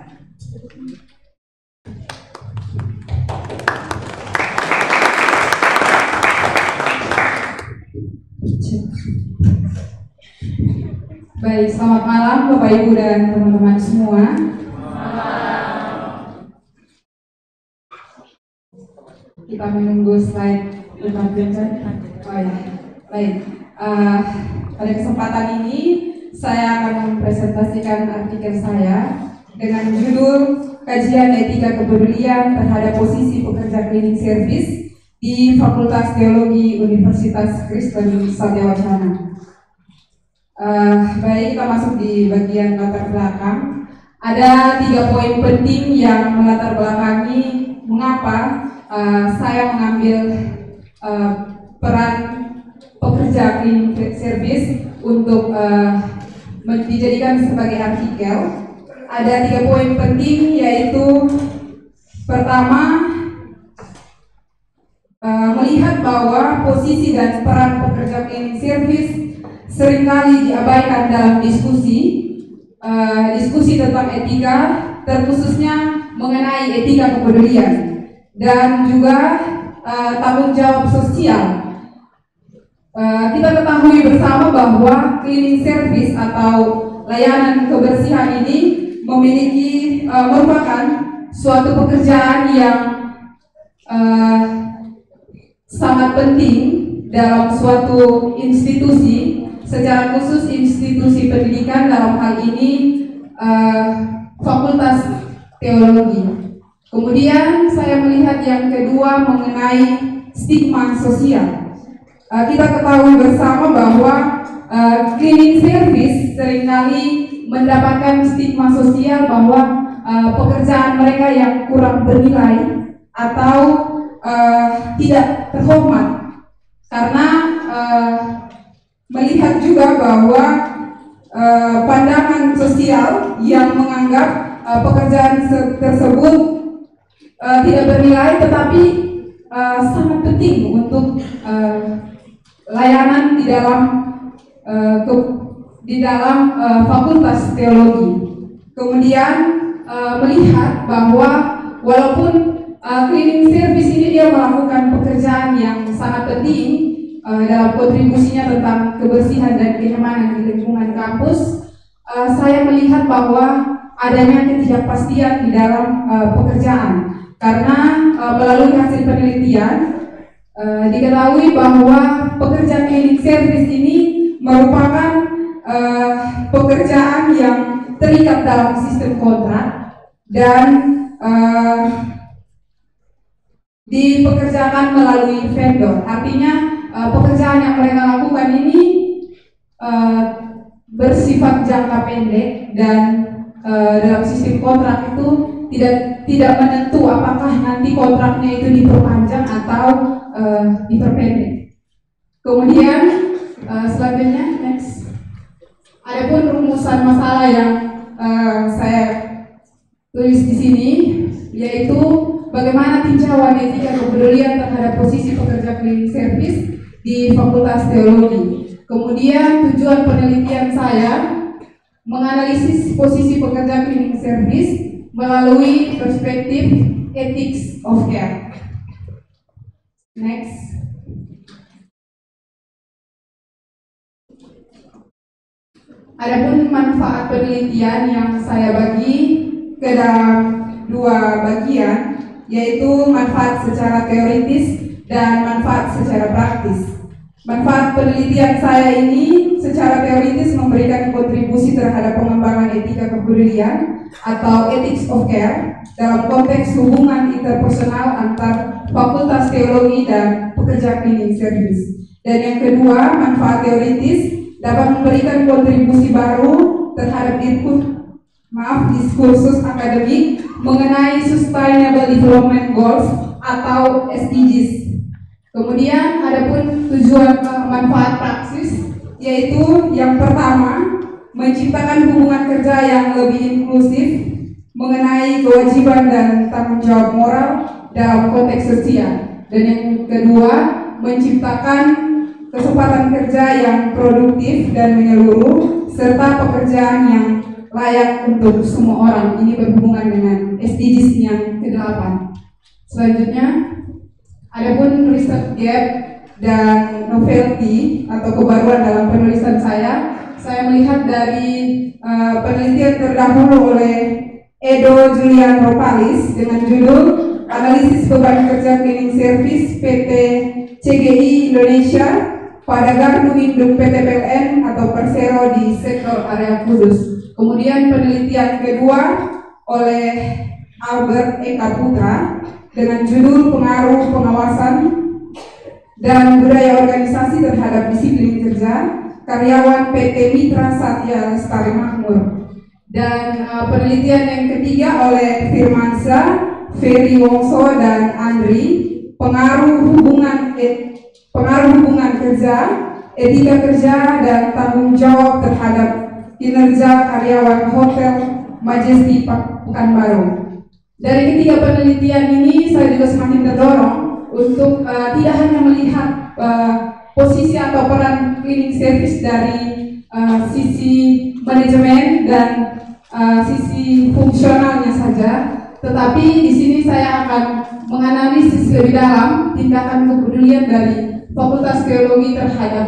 Baik, selamat malam Bapak Ibu dan teman-teman semua. kita menunggu slide ditampilkan. Oh ya, baik. Uh, pada kesempatan ini saya akan mempresentasikan artikel saya dengan judul Kajian Etika Kepedulian terhadap Posisi Pekerja Cleaning Service di Fakultas Teologi Universitas Kristen Satya Wacana. Uh, baik, kita masuk di bagian latar belakang. Ada tiga poin penting yang melatar belakangi mengapa uh, saya mengambil uh, peran pekerja cleaning service untuk uh, dijadikan sebagai artikel. Ada tiga poin penting yaitu pertama uh, melihat bahwa posisi dan peran pekerja cleaning service sering kali diabaikan dalam diskusi uh, diskusi tentang etika terkhususnya mengenai etika kepedulian dan juga uh, tanggung jawab sosial. Uh, kita ketahui bersama bahwa cleaning service atau layanan kebersihan ini memiliki uh, merupakan suatu pekerjaan yang uh, sangat penting dalam suatu institusi, secara khusus institusi pendidikan dalam hal ini uh, Fakultas Teologi. Kemudian saya melihat yang kedua mengenai stigma sosial. Uh, kita ketahui bersama bahwa uh, cleaning service sering kali mendapatkan stigma sosial bahwa uh, pekerjaan mereka yang kurang bernilai atau tidak terhormat. Karena melihat juga bahwa pandangan sosial yang menganggap pekerjaan tersebut tidak bernilai tetapi sangat penting untuk layanan di dalam ke- di dalam eh, Fakultas Teologi. Kemudian eh, melihat bahwa walaupun eh, cleaning service ini dia melakukan pekerjaan yang sangat penting eh, dalam kontribusinya tentang kebersihan dan kenyamanan di lingkungan kampus, eh, saya melihat bahwa adanya ketidakpastian di dalam eh, pekerjaan karena eh, melalui hasil penelitian eh, diketahui bahwa pekerjaan cleaning service ini merupakan eh, pekerjaan yang terikat dalam sistem kontrak dan eh, dipekerjakan melalui vendor. Artinya eh, pekerjaan yang mereka lakukan ini eh, bersifat jangka pendek dan eh, dalam sistem kontrak itu tidak tidak menentu apakah nanti kontraknya itu diperpanjang atau eh, diperpendek. Kemudian eh, selanjutnya next. Adapun rumusan masalah yang eh, saya tulis di sini yaitu bagaimana tinjauan etika kepedulian terhadap posisi pekerja cleaning service di Fakultas Teologi. Kemudian tujuan penelitian saya menganalisis posisi pekerja cleaning service melalui perspektif ethics of care. Next. Adapun manfaat penelitian yang saya bagi ke dalam dua bagian yaitu manfaat secara teoritis dan manfaat secara praktis. Manfaat penelitian saya ini secara teoritis memberikan kontribusi terhadap pengembangan etika kepedulian atau ethics of care dalam konteks hubungan interpersonal antar fakultas teologi dan pekerja cleaning service. Dan yang kedua, manfaat teoritis dapat memberikan kontribusi baru terhadap diskus, maaf, diskursus akademik mengenai Sustainable Development Goals atau SDGs. Kemudian adapun tujuan eh, manfaat praksis yaitu yang pertama menciptakan hubungan kerja yang lebih inklusif mengenai kewajiban dan tanggung jawab moral dalam konteks sosial. Dan yang kedua menciptakan kesempatan kerja yang produktif dan menyeluruh serta pekerjaan yang layak untuk semua orang. Ini berhubungan dengan SDGs yang ke-8. Selanjutnya, adapun riset gap dan novelty atau kebaruan dalam penulisan saya, saya melihat dari eh, penelitian terdahulu oleh Edo Julian Ropalis dengan judul Analisis Beban Kerja Cleaning Service PT CGI Indonesia pada gardu induk PT PLN atau Persero di sektor area kudus. Kemudian penelitian kedua oleh Albert Eka Putra dengan judul Pengaruh Pengawasan dan Budaya Organisasi terhadap Disiplin Kerja karyawan PT Mitra Satya Lestari Makmur. Dan uh, penelitian yang ketiga oleh Firmansa, Ferry Wongso dan Andri pengaruh hubungan et, pengaruh hubungan kerja, etika kerja dan tanggung jawab terhadap kinerja karyawan hotel Majesty Pekanbaru. Dari ketiga penelitian ini saya juga semakin terdorong untuk uh, tidak hanya melihat uh, posisi atau peran cleaning service dari uh, sisi manajemen dan uh, sisi fungsionalnya saja, tetapi di sini saya akan menganalisis lebih dalam tindakan kepedulian dari Fakultas Teologi terhadap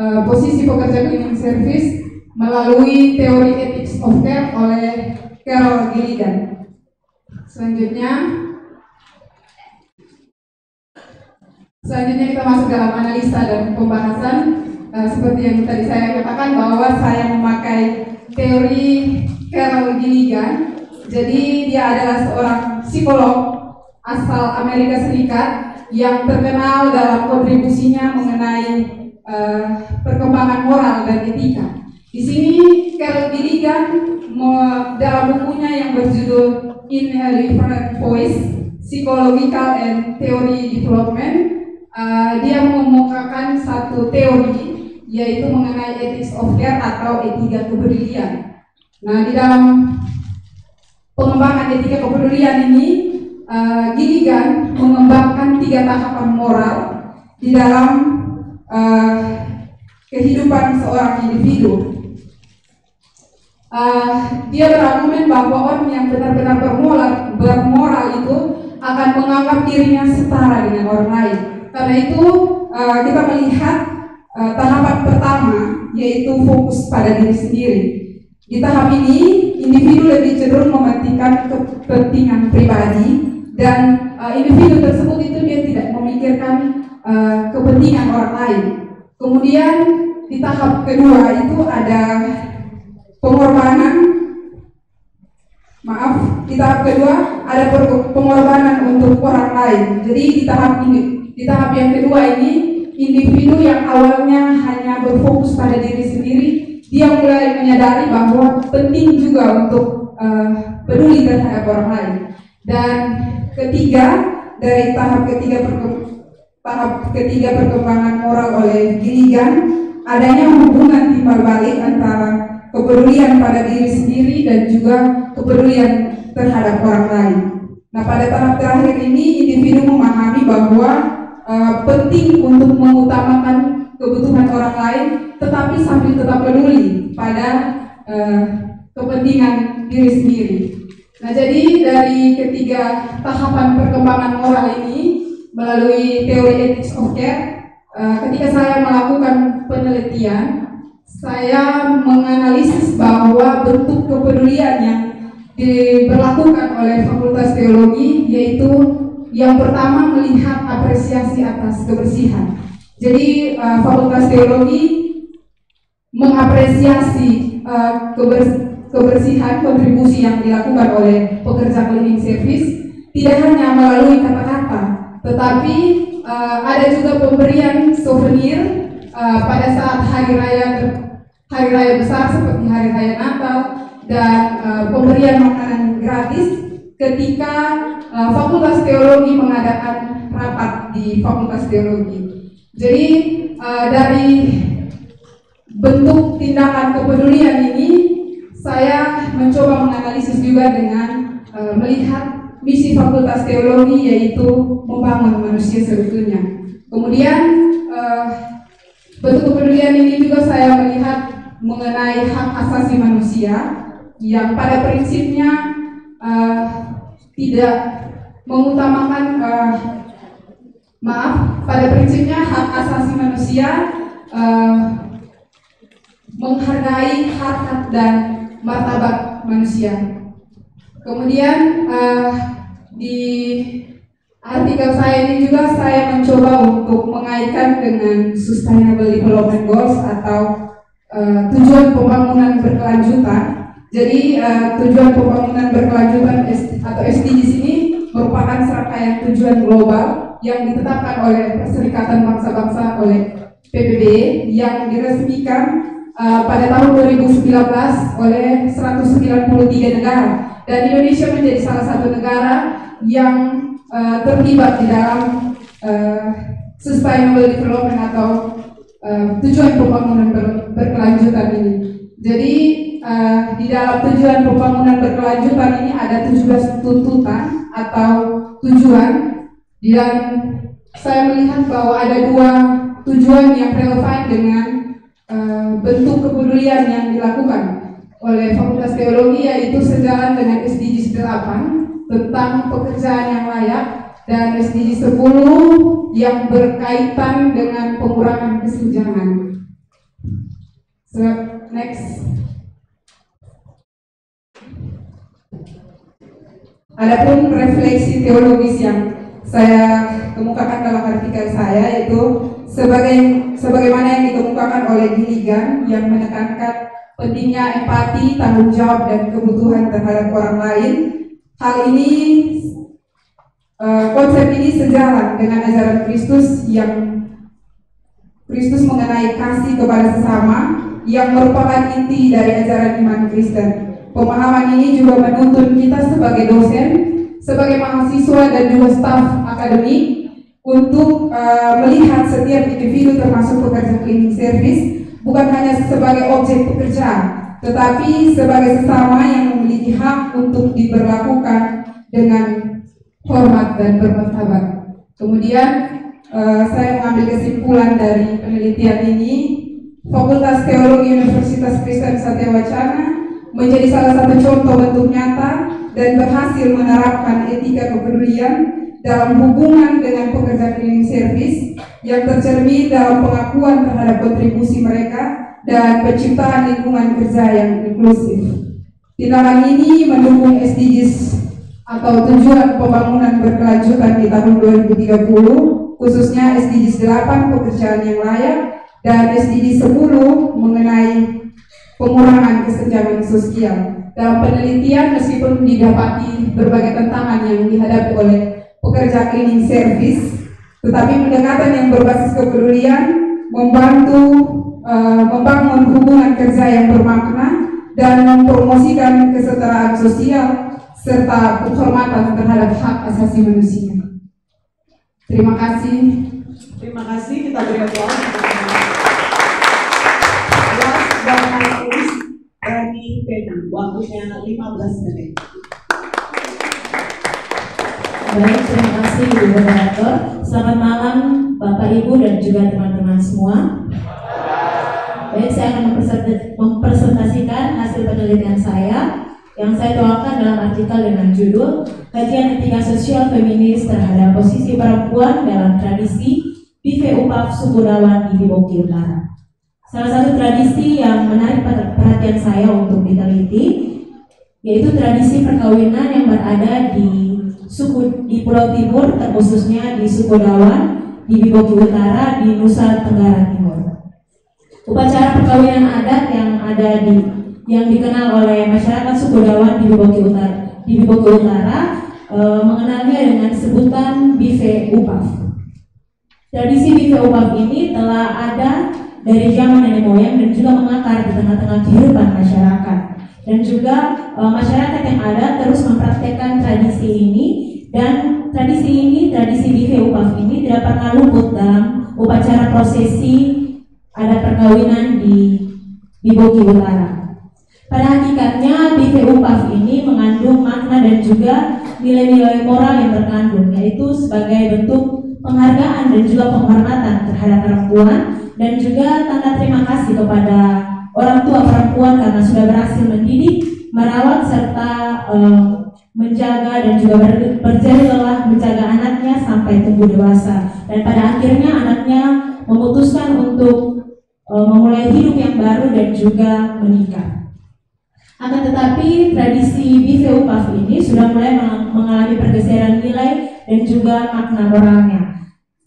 uh, posisi pekerja cleaning service melalui teori ethics of care oleh Carol Gilligan. Selanjutnya, selanjutnya kita masuk dalam analisa dan pembahasan. Eh, seperti yang tadi saya katakan bahwa saya memakai teori Carol Gilligan. Jadi dia adalah seorang psikolog asal Amerika Serikat yang terkenal dalam kontribusinya mengenai eh, perkembangan moral dan etika. Di sini Carol Gilligan dalam bukunya yang berjudul In a Different Voice, Psychological and Theory Development, uh, dia mengemukakan satu teori yaitu mengenai ethics of care atau etika kepedulian. Nah, di dalam pengembangan etika kepedulian ini, uh, Gilligan mengembangkan tiga tahapan moral di dalam uh, kehidupan seorang individu. Uh, dia berargumen bahwa orang yang benar-benar bermoral, bermoral itu akan menganggap dirinya setara dengan orang lain. Karena itu uh, kita melihat uh, tahapan pertama yaitu fokus pada diri sendiri. Di tahap ini individu lebih cenderung mementingkan kepentingan pribadi dan uh, individu tersebut itu dia tidak memikirkan uh, kepentingan orang lain. Kemudian di tahap kedua itu ada pengorbanan maaf di tahap kedua ada pengorbanan untuk orang lain jadi di tahap ini di tahap yang kedua ini individu yang awalnya hanya berfokus pada diri sendiri dia mulai menyadari bahwa penting juga untuk uh, peduli terhadap orang lain dan ketiga dari tahap ketiga tahap ketiga perkembangan moral oleh Gilligan adanya hubungan timbal balik antara kepedulian pada diri sendiri dan juga kepedulian terhadap orang lain. Nah, pada tahap terakhir ini individu memahami bahwa uh, penting untuk mengutamakan kebutuhan orang lain, tetapi sambil tetap peduli pada uh, kepentingan diri sendiri. Nah, jadi dari ketiga tahapan perkembangan moral ini melalui teori ethics of care, uh, ketika saya melakukan penelitian saya menganalisis bahwa bentuk kepedulian yang diberlakukan oleh Fakultas Teologi yaitu yang pertama melihat apresiasi atas kebersihan. Jadi uh, Fakultas Teologi mengapresiasi uh, kebersihan kontribusi yang dilakukan oleh pekerja cleaning service tidak hanya melalui kata-kata, tetapi uh, ada juga pemberian souvenir uh, pada saat hari raya hari raya besar seperti hari raya Natal dan uh, pemberian makanan gratis ketika uh, Fakultas Teologi mengadakan rapat di Fakultas Teologi. Jadi uh, dari bentuk tindakan kepedulian ini saya mencoba menganalisis juga dengan uh, melihat misi Fakultas Teologi yaitu membangun manusia seutuhnya. Kemudian uh, Bentuk kepedulian ini juga saya melihat mengenai hak asasi manusia yang pada prinsipnya uh, tidak mengutamakan uh, maaf pada prinsipnya hak asasi manusia uh, menghargai harkat dan martabat manusia. Kemudian uh, di Artikel saya ini juga saya mencoba untuk mengaitkan dengan Sustainable Development Goals atau uh, tujuan pembangunan berkelanjutan. Jadi uh, tujuan pembangunan berkelanjutan atau SDGs ini merupakan serangkaian tujuan global yang ditetapkan oleh Perserikatan Bangsa-Bangsa oleh PBB yang diresmikan uh, pada tahun 2019 oleh 193 negara dan Indonesia menjadi salah satu negara yang uh, terlibat di dalam uh, sustainable development atau uh, tujuan pembangunan ber, berkelanjutan ini. Jadi uh, di dalam tujuan pembangunan berkelanjutan ini ada 17 tuntutan atau tujuan dan saya melihat bahwa ada dua tujuan yang relevan dengan uh, bentuk kepedulian yang dilakukan oleh Fakultas Teologi yaitu sejalan dengan SDGs 8 tentang pekerjaan yang layak dan SDG 10 yang berkaitan dengan pengurangan kesenjangan. So, next. Adapun refleksi teologis yang saya kemukakan dalam artikel saya yaitu sebagai sebagaimana yang dikemukakan oleh Gilligan yang menekankan pentingnya empati, tanggung jawab dan kebutuhan terhadap orang lain Hal ini uh, konsep ini sejalan dengan ajaran Kristus yang Kristus mengenai kasih kepada sesama yang merupakan inti dari ajaran iman Kristen. Pemahaman ini juga menuntun kita sebagai dosen, sebagai mahasiswa dan juga staf akademik untuk uh, melihat setiap individu termasuk pekerja cleaning service bukan hanya sebagai objek pekerjaan, tetapi sebagai sesama yang memiliki hak untuk diberlakukan dengan hormat dan bermartabat. Kemudian uh, saya mengambil kesimpulan dari penelitian ini Fakultas Teologi Universitas Kristen Satya Wacana menjadi salah satu contoh bentuk nyata dan berhasil menerapkan etika kepedulian dalam hubungan dengan pekerja cleaning service yang tercermin dalam pengakuan terhadap kontribusi mereka dan penciptaan lingkungan kerja yang inklusif. Tindakan ini mendukung SDGs atau tujuan pembangunan berkelanjutan di tahun 2030 khususnya SDGs 8 pekerjaan yang layak dan SDGs 10 mengenai pengurangan kesenjangan sosial. Dalam penelitian meskipun didapati berbagai tantangan yang dihadapi oleh pekerja cleaning service, tetapi pendekatan yang berbasis kepedulian membantu uh, membangun hubungan kerja yang bermakna dan mempromosikan kesetaraan sosial serta penghormatan terhadap hak asasi manusia. Terima kasih. Terima kasih kita beri aplaus. Rani Pena, waktunya 15 menit. Baik, terima kasih Ibu Moderator. Selamat malam Bapak Ibu dan juga teman-teman semua. Baik, saya akan mempresentasikan hasil penelitian saya yang saya tuangkan dalam artikel dengan judul Kajian Etika Sosial Feminis terhadap Posisi Perempuan dalam Tradisi BV UPAP Sukudawan di Biboki Utara. Salah satu tradisi yang menarik perhatian saya untuk diteliti yaitu tradisi perkawinan yang berada di suku di Pulau Timur, terkhususnya di suku Dawan, di Biboki Utara, di Nusa Tenggara Timur. Upacara perkawinan adat yang ada di yang dikenal oleh masyarakat suku Dawan di Biboki Utara, di Biboki Utara e, mengenalnya dengan sebutan Bive Upaf. Tradisi Bive Upaf ini telah ada dari zaman nenek moyang dan juga mengakar di tengah-tengah kehidupan masyarakat dan juga e, masyarakat yang ada terus mempraktekkan tradisi ini dan tradisi ini tradisi di Upaf ini tidak pernah luput dalam upacara prosesi ada perkawinan di di Boki Utara. Pada hakikatnya di Upaf ini mengandung makna dan juga nilai-nilai moral yang terkandung yaitu sebagai bentuk penghargaan dan juga penghormatan terhadap perempuan dan juga tanda terima kasih kepada orang tua perempuan karena sudah berhasil mendidik, merawat serta uh, menjaga dan juga ber, berjari lelah menjaga anaknya sampai tumbuh dewasa dan pada akhirnya anaknya memutuskan untuk uh, memulai hidup yang baru dan juga menikah. Akan tetapi tradisi Bive Upaf ini sudah mulai mengalami pergeseran nilai dan juga makna moralnya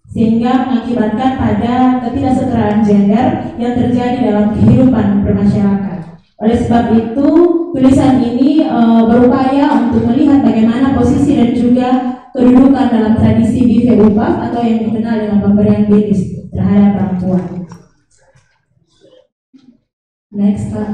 sehingga mengakibatkan pada ketidaksetaraan gender yang terjadi dalam kehidupan bermasyarakat. Oleh sebab itu, tulisan ini e, berupaya untuk melihat bagaimana posisi dan juga kedudukan dalam tradisi Bive Upaf atau yang dikenal dengan pemberian bilis terhadap perempuan. Next, Pak.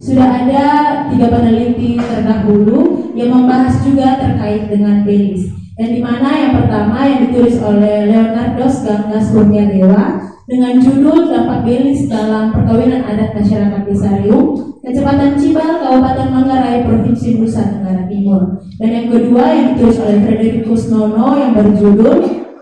Sudah ada tiga peneliti terdahulu yang membahas juga terkait dengan belis dan di mana yang pertama yang ditulis oleh Leonardos Ganggas Kurnia Dewa dengan judul Dampak Belis dalam Perkawinan Adat Masyarakat Desa Riung, Kecepatan Cibal, Kabupaten Manggarai, Provinsi Nusa Tenggara Timur. Dan yang kedua yang ditulis oleh Frederikus Nono yang berjudul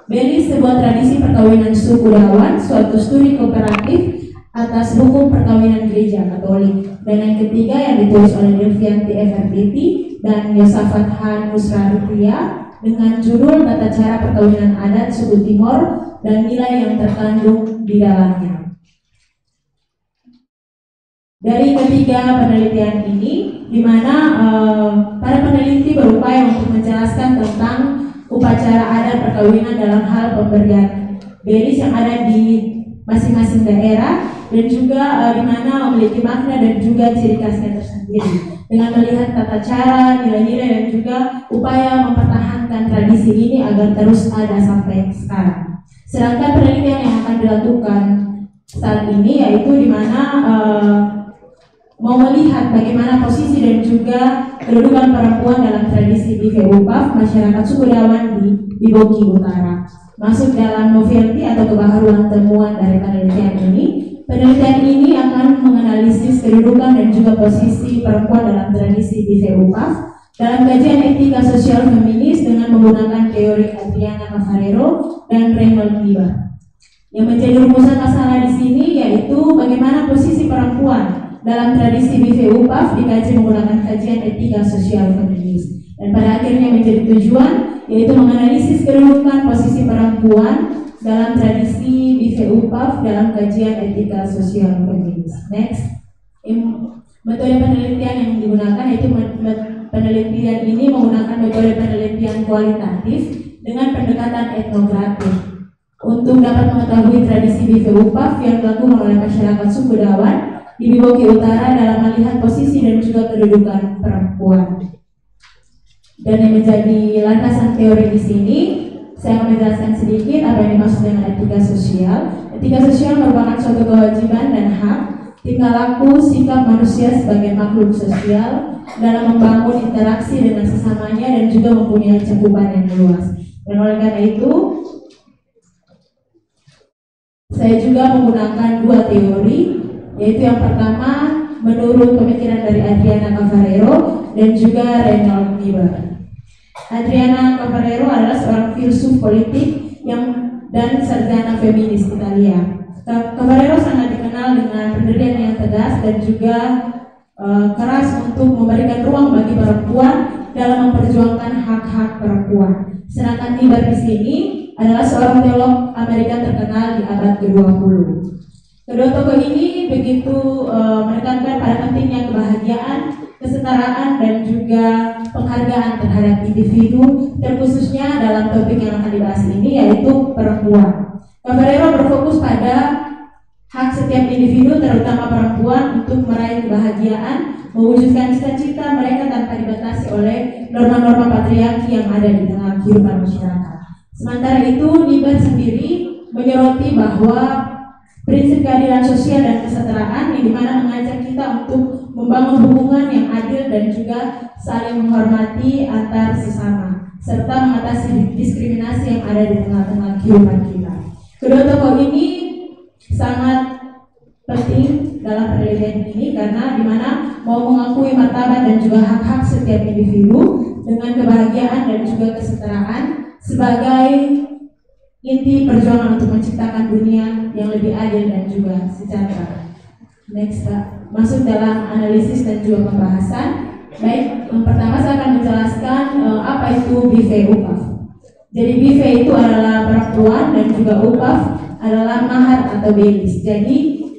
Belis sebuah tradisi perkawinan suku Dawan, suatu studi kooperatif atas hukum perkawinan gereja Katolik. Dan yang ketiga yang ditulis oleh Delvianti FRDT dan Yosafat Han Nusrarutia dengan judul Tata Cara Perkawinan Adat Suku Timur dan nilai yang terkandung di dalamnya. Dari ketiga penelitian ini, di mana uh, para peneliti berupaya untuk menjelaskan tentang upacara adat perkawinan dalam hal pemberian beris yang ada di masing-masing daerah dan juga uh, di mana memiliki makna dan juga ciri khasnya tersendiri dengan melihat tata cara, nilai-nilai dan juga upaya mempertahankan tradisi ini agar terus ada sampai sekarang. Sedangkan penelitian yang akan dilakukan saat ini yaitu di mana uh, mau melihat bagaimana posisi dan juga kedudukan perempuan dalam tradisi di VUPAF masyarakat suku Dawan di Biboki Utara. Masuk dalam novelty atau kebaharuan temuan dari penelitian ini, Penelitian ini akan menganalisis kedudukan dan juga posisi perempuan dalam tradisi di VUPAF dalam kajian etika sosial feminis dengan menggunakan teori Adriana Cafarero dan Raymond Liba. Yang menjadi rumusan masalah di sini yaitu bagaimana posisi perempuan dalam tradisi BV UPAF dikaji menggunakan kajian etika sosial feminis dan pada akhirnya menjadi tujuan yaitu menganalisis kedudukan posisi perempuan dalam tradisi BV UPAF dalam kajian etika sosial feminis. Next, metode penelitian yang digunakan yaitu penelitian ini menggunakan metode penelitian kualitatif dengan pendekatan etnografis untuk dapat mengetahui tradisi BV UPAF yang dilakukan oleh masyarakat suku Dawan di Biboki Utara dalam melihat posisi dan juga kedudukan perempuan. Dan yang menjadi landasan teori di sini, saya akan menjelaskan sedikit apa yang dimaksud dengan etika sosial. Etika sosial merupakan suatu kewajiban dan hak tingkah laku sikap manusia sebagai makhluk sosial dalam membangun interaksi dengan sesamanya dan juga mempunyai cakupan yang luas. Dan oleh karena itu, saya juga menggunakan dua teori, yaitu yang pertama menurut pemikiran dari Adriana Cavarero dan juga Reynold Niebuhr. Adriana Cavarero adalah seorang filsuf politik yang dan sarjana feminis Italia. Ca- Cavarero sangat dikenal dengan pendirian yang tegas dan juga eh, keras untuk memberikan ruang bagi perempuan dalam memperjuangkan hak-hak perempuan. Sedangkan Niebuhr di sini adalah seorang teolog Amerika terkenal di abad ke-20. Kedua tokoh ini begitu eh, menekankan pada pentingnya kebahagiaan, kesetaraan dan juga penghargaan terhadap individu, terkhususnya dalam topik yang akan dibahas ini yaitu perempuan. Cavalero berfokus pada hak setiap individu terutama perempuan untuk meraih kebahagiaan, mewujudkan cita-cita mereka tanpa dibatasi oleh norma-norma patriarki yang ada di tengah kehidupan masyarakat. Sementara itu, Niebuhr sendiri menyoroti bahwa prinsip keadilan sosial dan kesetaraan yang di mana mengajak kita untuk membangun hubungan yang adil dan juga saling menghormati antar sesama serta mengatasi diskriminasi yang ada di tengah-tengah kehidupan kita. Kedua tokoh ini sangat penting dalam penelitian ini karena di mana mau mengakui martabat dan juga hak-hak setiap individu dengan kebahagiaan dan juga kesetaraan sebagai inti perjuangan untuk menciptakan dunia yang lebih adil dan juga sejahtera. Next, Kak. Masuk dalam analisis dan juga pembahasan. Baik, yang pertama saya akan menjelaskan eh, apa itu BV UPAF. Jadi BV itu adalah perempuan dan juga UPAF adalah mahar atau belis. Jadi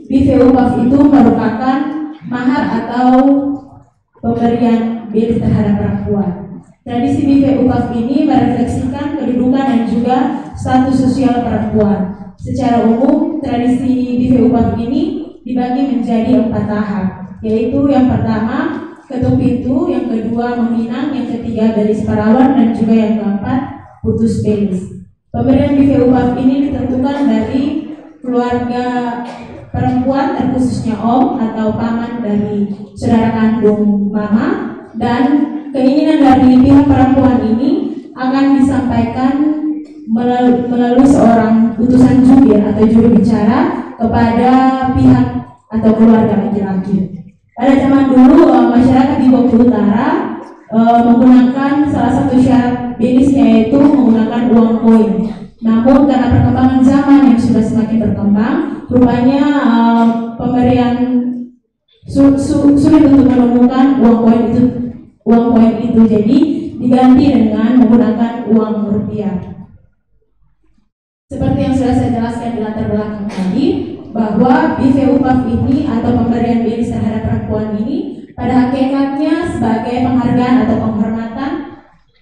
BV UPAF itu merupakan mahar atau pemberian belis terhadap perempuan. Tradisi BV UPAF ini merefleksikan kedudukan dan juga status sosial perempuan. Secara umum, tradisi BV UPAF ini dibagi menjadi empat tahap, yaitu yang pertama ketuk pintu, yang kedua meminang, yang ketiga belis parawan, dan juga yang keempat putus belis. Pemberian BV ini ditentukan dari keluarga perempuan terkhususnya om atau paman dari saudara kandung mama dan keinginan dari pihak perempuan ini akan disampaikan melalui, melalui seorang utusan jubir atau juru bicara kepada pihak atau keluarga laki-laki. Pada zaman dulu eh, masyarakat di Bogor Utara eh, menggunakan salah satu syarat benisnya yaitu menggunakan uang koin. Namun karena perkembangan zaman yang sudah semakin berkembang, rupanya eh, pemberian su- su- sulit untuk menemukan uang koin itu uang koin itu jadi diganti dengan menggunakan uang rupiah. Seperti yang sudah saya jelaskan di latar belakang tadi, bahwa BV UPAF ini atau pemberian belis terhadap perempuan ini pada hakikatnya sebagai penghargaan atau penghormatan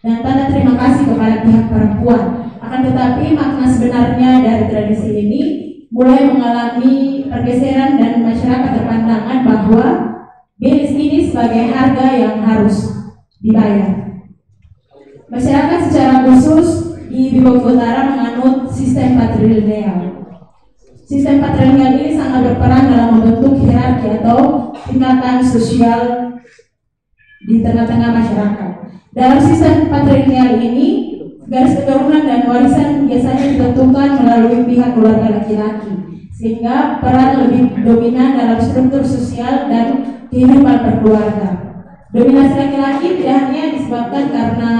dan tanda terima kasih kepada pihak perempuan. Akan tetapi makna sebenarnya dari tradisi ini mulai mengalami pergeseran dan masyarakat berpandangan bahwa belis ini sebagai harga yang harus dibayar. Masyarakat secara khusus di Bogor Utara menganut sistem patrilineal. Sistem patrilineal ini sangat berperan dalam membentuk hierarki atau tingkatan sosial di tengah-tengah masyarakat. Dalam sistem patrilineal ini, garis keturunan dan warisan biasanya ditentukan melalui pihak keluarga laki-laki, sehingga peran lebih dominan dalam struktur sosial dan kehidupan berkeluarga. Dominasi laki-laki tidak hanya disebabkan karena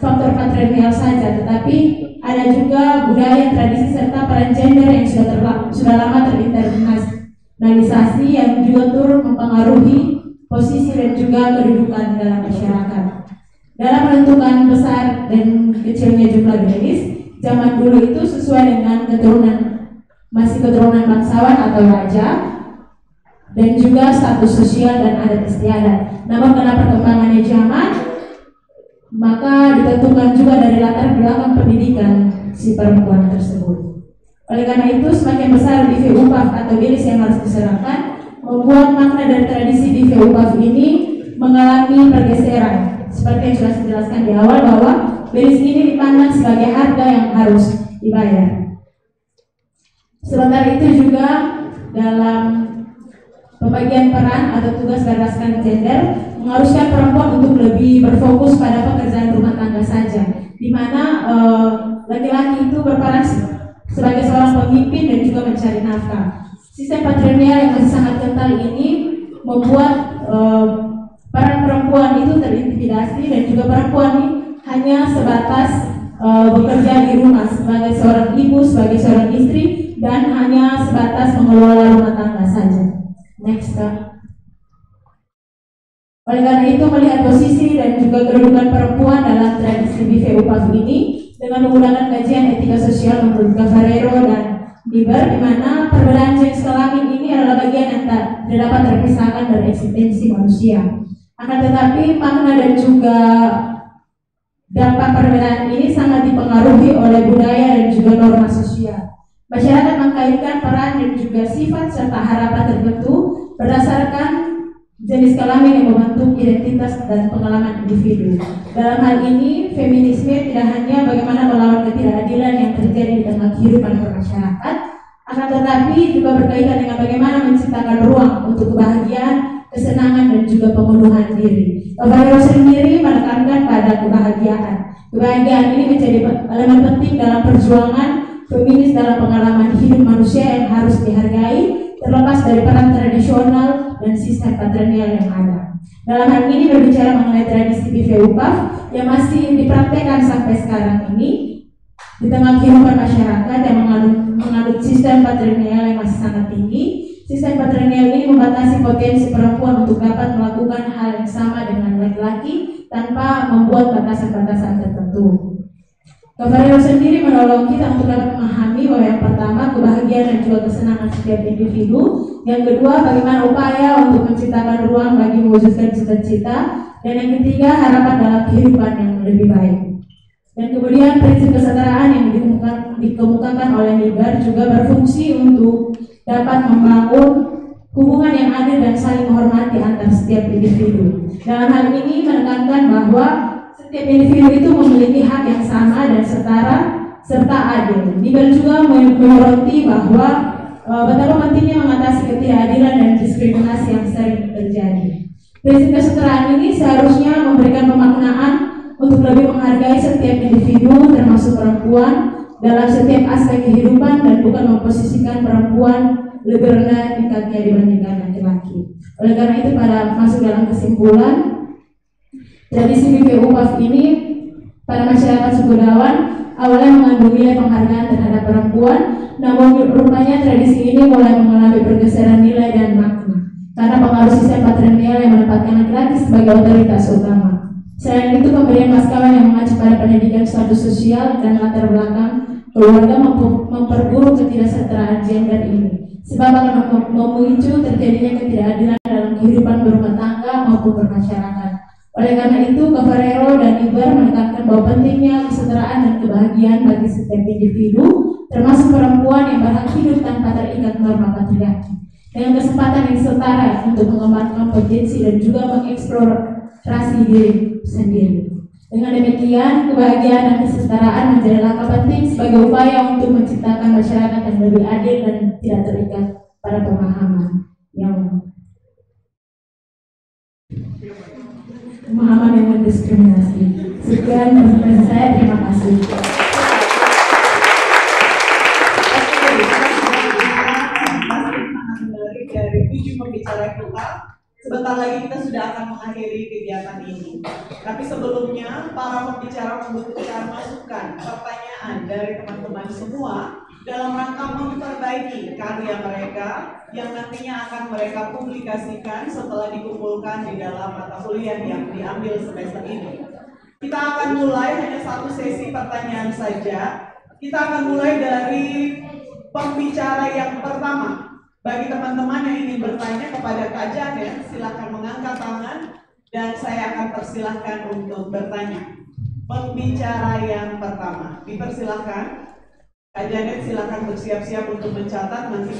faktor patriarkal saja, tetapi ada juga budaya, tradisi serta peran gender yang sudah terla- sudah lama terinternalisasi yang juga turut mempengaruhi posisi dan juga kedudukan dalam masyarakat. Dalam menentukan besar dan kecilnya jumlah gadis, zaman dulu itu sesuai dengan keturunan masih keturunan bangsawan atau raja dan juga status sosial dan adat istiadat. Namun karena perkembangannya zaman, maka ditentukan juga dari latar belakang pendidikan si perempuan tersebut. Oleh karena itu, semakin besar BV upah atau bilis yang harus diserahkan, membuat makna dan tradisi BV upah ini mengalami pergeseran. Seperti yang sudah saya jelaskan di awal bahwa bilis ini dipandang sebagai harga yang harus dibayar. Sementara itu juga dalam pembagian peran atau tugas berdasarkan gender mengharuskan perempuan untuk lebih berfokus pada pekerjaan rumah tangga saja, di mana eh, laki-laki itu berperan se- sebagai seorang pemimpin dan juga mencari nafkah. Sistem patrilineal yang masih sangat kental ini membuat eh, peran perempuan itu terintimidasi dan juga perempuan ini hanya sebatas eh, bekerja di rumah sebagai seorang ibu, sebagai seorang istri dan hanya sebatas mengelola rumah tangga saja. Next. Oleh karena itu melihat posisi dan juga kedudukan perempuan dalam tradisi BV UPAV ini dengan menggunakan kajian etika sosial menurut Cavarero dan Diber di mana perbedaan jenis kelamin ini adalah bagian yang tak dapat terpisahkan dari eksistensi manusia. Akan tetapi makna dan juga dampak perbedaan ini sangat dipengaruhi oleh budaya dan juga norma sosial. Masyarakat mengkaitkan peran dan juga sifat serta harapan tertentu berdasarkan jenis kelamin yang membentuk identitas dan pengalaman individu. Dalam hal ini, feminisme tidak hanya bagaimana melawan ketidakadilan yang terjadi di tengah kehidupan bermasyarakat, akan tetapi juga berkaitan dengan bagaimana menciptakan ruang untuk kebahagiaan, kesenangan, dan juga pemenuhan diri. Cabalero sendiri menekankan pada kebahagiaan. Kebahagiaan ini menjadi elemen penting dalam perjuangan feminis dalam pengalaman hidup manusia yang harus dihargai terlepas dari peran tradisional dan sistem patrilineal yang ada. Dalam hal ini berbicara mengenai tradisi BV UPAV yang masih dipraktekkan sampai sekarang ini di tengah kehidupan masyarakat yang menganut, menganut sistem patrilineal yang masih sangat tinggi. Sistem patrilineal ini membatasi potensi perempuan untuk dapat melakukan hal yang sama dengan laki-laki tanpa membuat batasan-batasan tertentu. Cavarero sendiri menolong kita untuk dapat memahami bahwa yang pertama kebahagiaan dan juga kesenangan setiap individu, yang kedua bagaimana upaya untuk menciptakan ruang bagi mewujudkan cita-cita, dan yang ketiga harapan dalam kehidupan yang lebih baik. Dan kemudian prinsip kesetaraan yang dikemukakan, dikemukakan oleh Libar juga berfungsi untuk dapat membangun hubungan yang adil dan saling menghormati antar setiap individu. Dalam hal ini menekankan bahwa setiap individu itu memiliki hak yang sama dan setara serta adil. Libar juga menyoroti bahwa e, betapa pentingnya mengatasi ketidakadilan dan diskriminasi yang sering terjadi. Prinsip kesetaraan ini seharusnya memberikan pemaknaan untuk lebih menghargai setiap individu termasuk perempuan dalam setiap aspek kehidupan dan bukan memposisikan perempuan lebih rendah tingkatnya dibandingkan laki-laki. Oleh karena itu pada masuk dalam kesimpulan tradisi BPU UPAF ini pada masyarakat suku Dawan awalnya mengandung nilai penghargaan terhadap perempuan, namun rupanya tradisi ini mulai mengalami pergeseran nilai dan makna karena pengaruh sistem patrilineal yang menempatkan laki-laki sebagai otoritas utama. Selain itu, pemberian maskawan yang mengacu pada pendidikan status sosial dan latar belakang keluarga memper- memperburuk ketidaksetaraan gender ini. Sebab akan mem- memicu terjadinya ketidakadilan dalam kehidupan berumah tangga maupun bermasyarakat. Oleh karena itu, Cavarero dan Ibar menekankan bahwa pentingnya kesetaraan dan kebahagiaan bagi setiap individu, termasuk perempuan yang berhak hidup tanpa terikat norma patriarki. Dengan kesempatan yang setara untuk mengembangkan potensi dan juga mengeksplorasi diri sendiri. Dengan demikian, kebahagiaan dan kesetaraan menjadi langkah penting sebagai upaya untuk menciptakan masyarakat yang lebih adil dan tidak terikat pada pemahaman yang pemahaman yang mendiskriminasi. Sekian presentasi saya, terima kasih. dari tujuh pembicara Sebentar lagi kita sudah akan mengakhiri kegiatan ini. Tapi sebelumnya, para pembicara membutuhkan masukan, pertanyaan dari teman-teman semua dalam rangka memperbaiki karya mereka yang nantinya akan mereka publikasikan setelah dikumpulkan di dalam mata kuliah yang diambil semester ini. Kita akan mulai hanya satu sesi pertanyaan saja. Kita akan mulai dari pembicara yang pertama. Bagi teman-teman yang ingin bertanya kepada Kak Janet, silakan mengangkat tangan dan saya akan persilahkan untuk bertanya. Pembicara yang pertama, dipersilahkan. Kak Janet silakan bersiap-siap untuk mencatat nanti